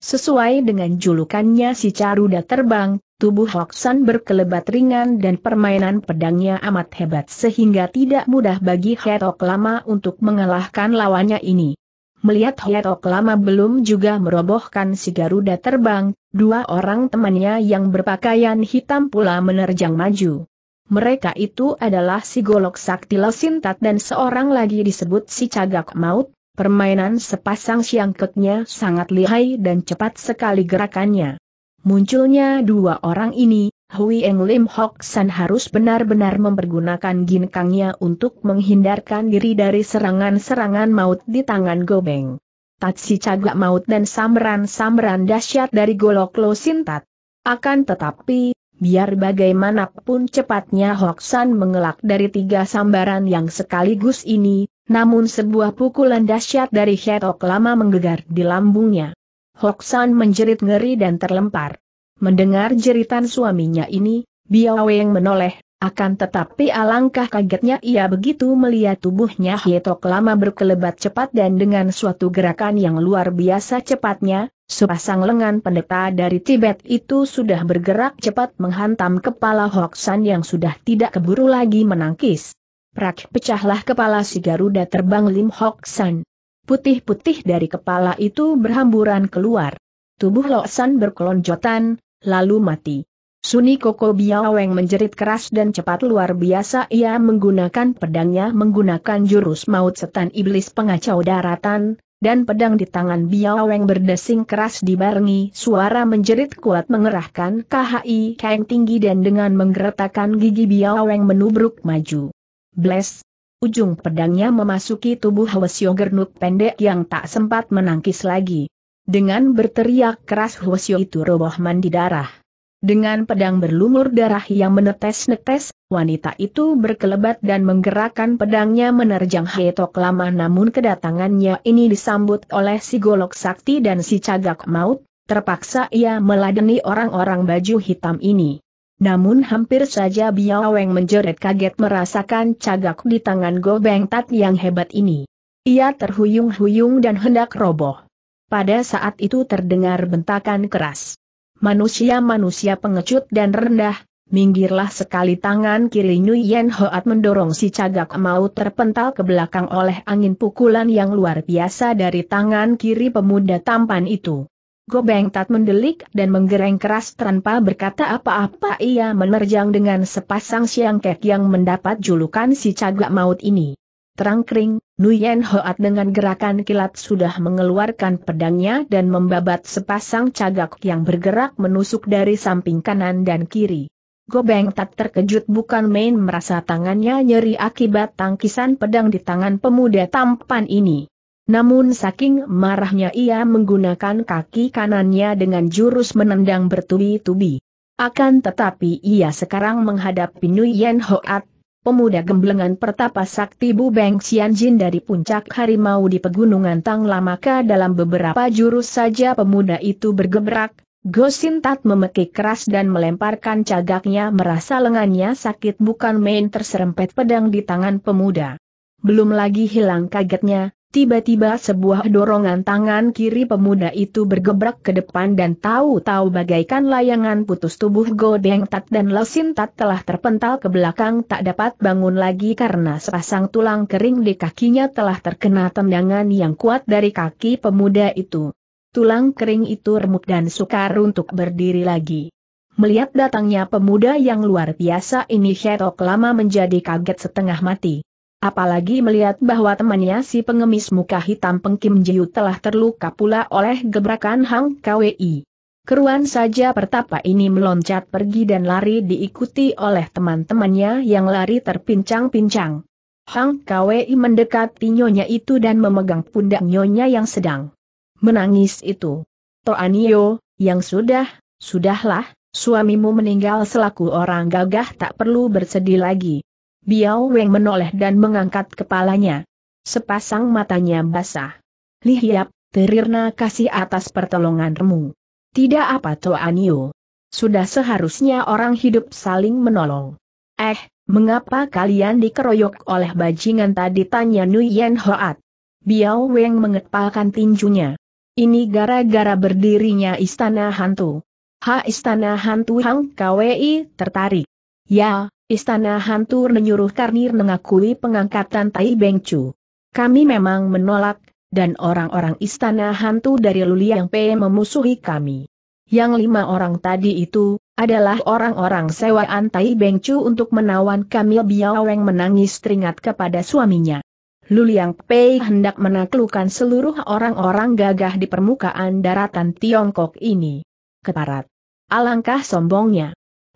Sesuai dengan julukannya si Caruda terbang, tubuh Hoksan berkelebat ringan dan permainan pedangnya amat hebat sehingga tidak mudah bagi Hetok Lama untuk mengalahkan lawannya ini. Melihat Hetok Lama belum juga merobohkan si Garuda terbang, dua orang temannya yang berpakaian hitam pula menerjang maju. Mereka itu adalah si Golok Sakti Losintat dan seorang lagi disebut si Cagak Maut, Permainan sepasang siangkeknya sangat lihai dan cepat sekali gerakannya. Munculnya dua orang ini, Hui Eng Lim Hok San harus benar-benar mempergunakan ginkangnya untuk menghindarkan diri dari serangan-serangan maut di tangan Gobeng. Tatsi cagak maut dan samran-samran dahsyat dari golok Lo Sintat. Akan tetapi, biar bagaimanapun cepatnya Hoksan mengelak dari tiga sambaran yang sekaligus ini, namun sebuah pukulan dahsyat dari Hetok lama menggegar di lambungnya. Hoksan menjerit ngeri dan terlempar. Mendengar jeritan suaminya ini, Biao yang menoleh, akan tetapi alangkah kagetnya ia begitu melihat tubuhnya Hetok lama berkelebat cepat dan dengan suatu gerakan yang luar biasa cepatnya, sepasang lengan pendeta dari Tibet itu sudah bergerak cepat menghantam kepala Hoksan yang sudah tidak keburu lagi menangkis. Prak pecahlah kepala si Garuda terbang Lim Hok San. Putih-putih dari kepala itu berhamburan keluar. Tubuh Lo San berkelonjotan, lalu mati. Suni Koko Biaweng menjerit keras dan cepat luar biasa ia menggunakan pedangnya menggunakan jurus maut setan iblis pengacau daratan, dan pedang di tangan Biaweng berdesing keras dibarengi suara menjerit kuat mengerahkan KHI kain tinggi dan dengan menggeretakkan gigi Biaweng menubruk maju. Bles. Ujung pedangnya memasuki tubuh Hwasyo Gernuk pendek yang tak sempat menangkis lagi. Dengan berteriak keras Hwasyo itu roboh mandi darah. Dengan pedang berlumur darah yang menetes-netes, wanita itu berkelebat dan menggerakkan pedangnya menerjang Hetok lama namun kedatangannya ini disambut oleh si Golok Sakti dan si Cagak Maut, terpaksa ia meladeni orang-orang baju hitam ini. Namun hampir saja Biaweng menjerit kaget merasakan cagak di tangan Go Beng Tat yang hebat ini. Ia terhuyung-huyung dan hendak roboh. Pada saat itu terdengar bentakan keras. Manusia-manusia pengecut dan rendah, minggirlah sekali tangan kiri Yen Hoat mendorong si cagak mau terpental ke belakang oleh angin pukulan yang luar biasa dari tangan kiri pemuda tampan itu. Gobeng Tat mendelik dan menggereng keras tanpa berkata apa-apa ia menerjang dengan sepasang siangkek yang mendapat julukan si cagak maut ini. Terang kering, Nuyen Hoat dengan gerakan kilat sudah mengeluarkan pedangnya dan membabat sepasang cagak yang bergerak menusuk dari samping kanan dan kiri. Gobeng Tat terkejut bukan main merasa tangannya nyeri akibat tangkisan pedang di tangan pemuda tampan ini. Namun saking marahnya ia menggunakan kaki kanannya dengan jurus menendang bertubi-tubi. Akan tetapi ia sekarang menghadapi Nuyen Hoat, pemuda gemblengan pertapa sakti Bu Beng Jin dari puncak harimau di pegunungan Tang Lamaka dalam beberapa jurus saja pemuda itu bergebrak, Gosin Tat memekik keras dan melemparkan cagaknya merasa lengannya sakit bukan main terserempet pedang di tangan pemuda. Belum lagi hilang kagetnya, Tiba-tiba sebuah dorongan tangan kiri pemuda itu bergebrak ke depan dan tahu-tahu bagaikan layangan putus tubuh Godeng Tat dan Lesin Tat telah terpental ke belakang tak dapat bangun lagi karena sepasang tulang kering di kakinya telah terkena tendangan yang kuat dari kaki pemuda itu. Tulang kering itu remuk dan sukar untuk berdiri lagi. Melihat datangnya pemuda yang luar biasa ini Shetok lama menjadi kaget setengah mati apalagi melihat bahwa temannya si pengemis muka hitam Pengkim Jiu telah terluka pula oleh gebrakan Hang KWI. Keruan saja pertapa ini meloncat pergi dan lari diikuti oleh teman-temannya yang lari terpincang-pincang. Hang KWI mendekati nyonya itu dan memegang pundak nyonya yang sedang menangis itu. Toanio, yang sudah, sudahlah, suamimu meninggal selaku orang gagah tak perlu bersedih lagi. Biao Weng menoleh dan mengangkat kepalanya. Sepasang matanya basah. Lihiap, terirna kasih atas pertolonganmu. Tidak apa Toanio. Sudah seharusnya orang hidup saling menolong. Eh, mengapa kalian dikeroyok oleh bajingan tadi tanya Nuyen Hoat. Biao Weng mengepalkan tinjunya. Ini gara-gara berdirinya istana hantu. Ha istana hantu Hang KWI tertarik. Ya, Istana Hantu menyuruh Karnir mengakui pengangkatan Tai Beng Chu. Kami memang menolak, dan orang-orang Istana Hantu dari Luliang P memusuhi kami. Yang lima orang tadi itu, adalah orang-orang sewaan Tai Beng Chu untuk menawan kami Biaweng menangis teringat kepada suaminya. Luliang Pei hendak menaklukkan seluruh orang-orang gagah di permukaan daratan Tiongkok ini. Keparat. Alangkah sombongnya.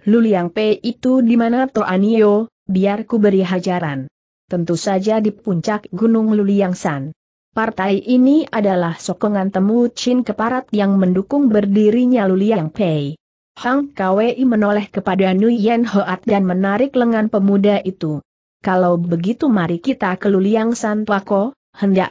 Luliang Pei itu di mana Toanio, biar ku beri hajaran. Tentu saja di puncak Gunung Luliang San. Partai ini adalah sokongan temu Chin Keparat yang mendukung berdirinya Luliang Pei. Hang Kwei menoleh kepada Nguyen Hoat dan menarik lengan pemuda itu. Kalau begitu mari kita ke Luliang Santuako, hendak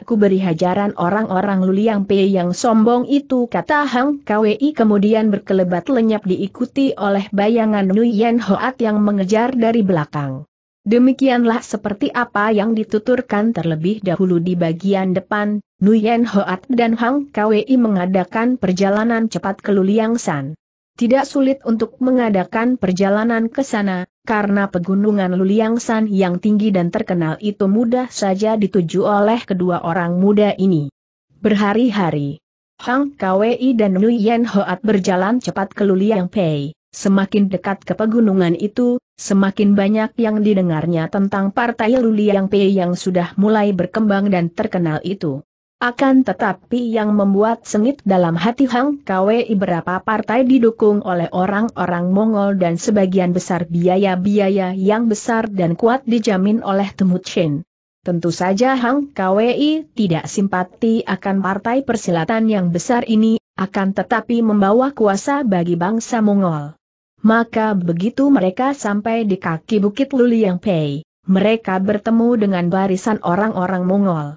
ku beri hajaran orang-orang Luliang P yang sombong itu kata Hang KWI kemudian berkelebat lenyap diikuti oleh bayangan Nguyen Hoat yang mengejar dari belakang. Demikianlah seperti apa yang dituturkan terlebih dahulu di bagian depan, Nguyen Hoat dan Hang KWI mengadakan perjalanan cepat ke Luliang San. Tidak sulit untuk mengadakan perjalanan ke sana, karena pegunungan Luliangsan yang tinggi dan terkenal itu mudah saja dituju oleh kedua orang muda ini. Berhari-hari, Hang Kwei dan Nguyen Hoat berjalan cepat ke Luliang Pei. Semakin dekat ke pegunungan itu, semakin banyak yang didengarnya tentang partai Luliang Pei yang sudah mulai berkembang dan terkenal itu. Akan tetapi yang membuat sengit dalam hati Hang KWI beberapa partai didukung oleh orang-orang Mongol dan sebagian besar biaya-biaya yang besar dan kuat dijamin oleh Temut Shin. Tentu saja Hang KWI tidak simpati akan partai persilatan yang besar ini, akan tetapi membawa kuasa bagi bangsa Mongol. Maka begitu mereka sampai di kaki Bukit Luliang Pei, mereka bertemu dengan barisan orang-orang Mongol.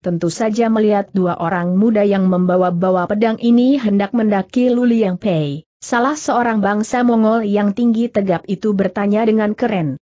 Tentu saja melihat dua orang muda yang membawa-bawa pedang ini hendak mendaki Luliang Pei. Salah seorang bangsa Mongol yang tinggi tegap itu bertanya dengan keren.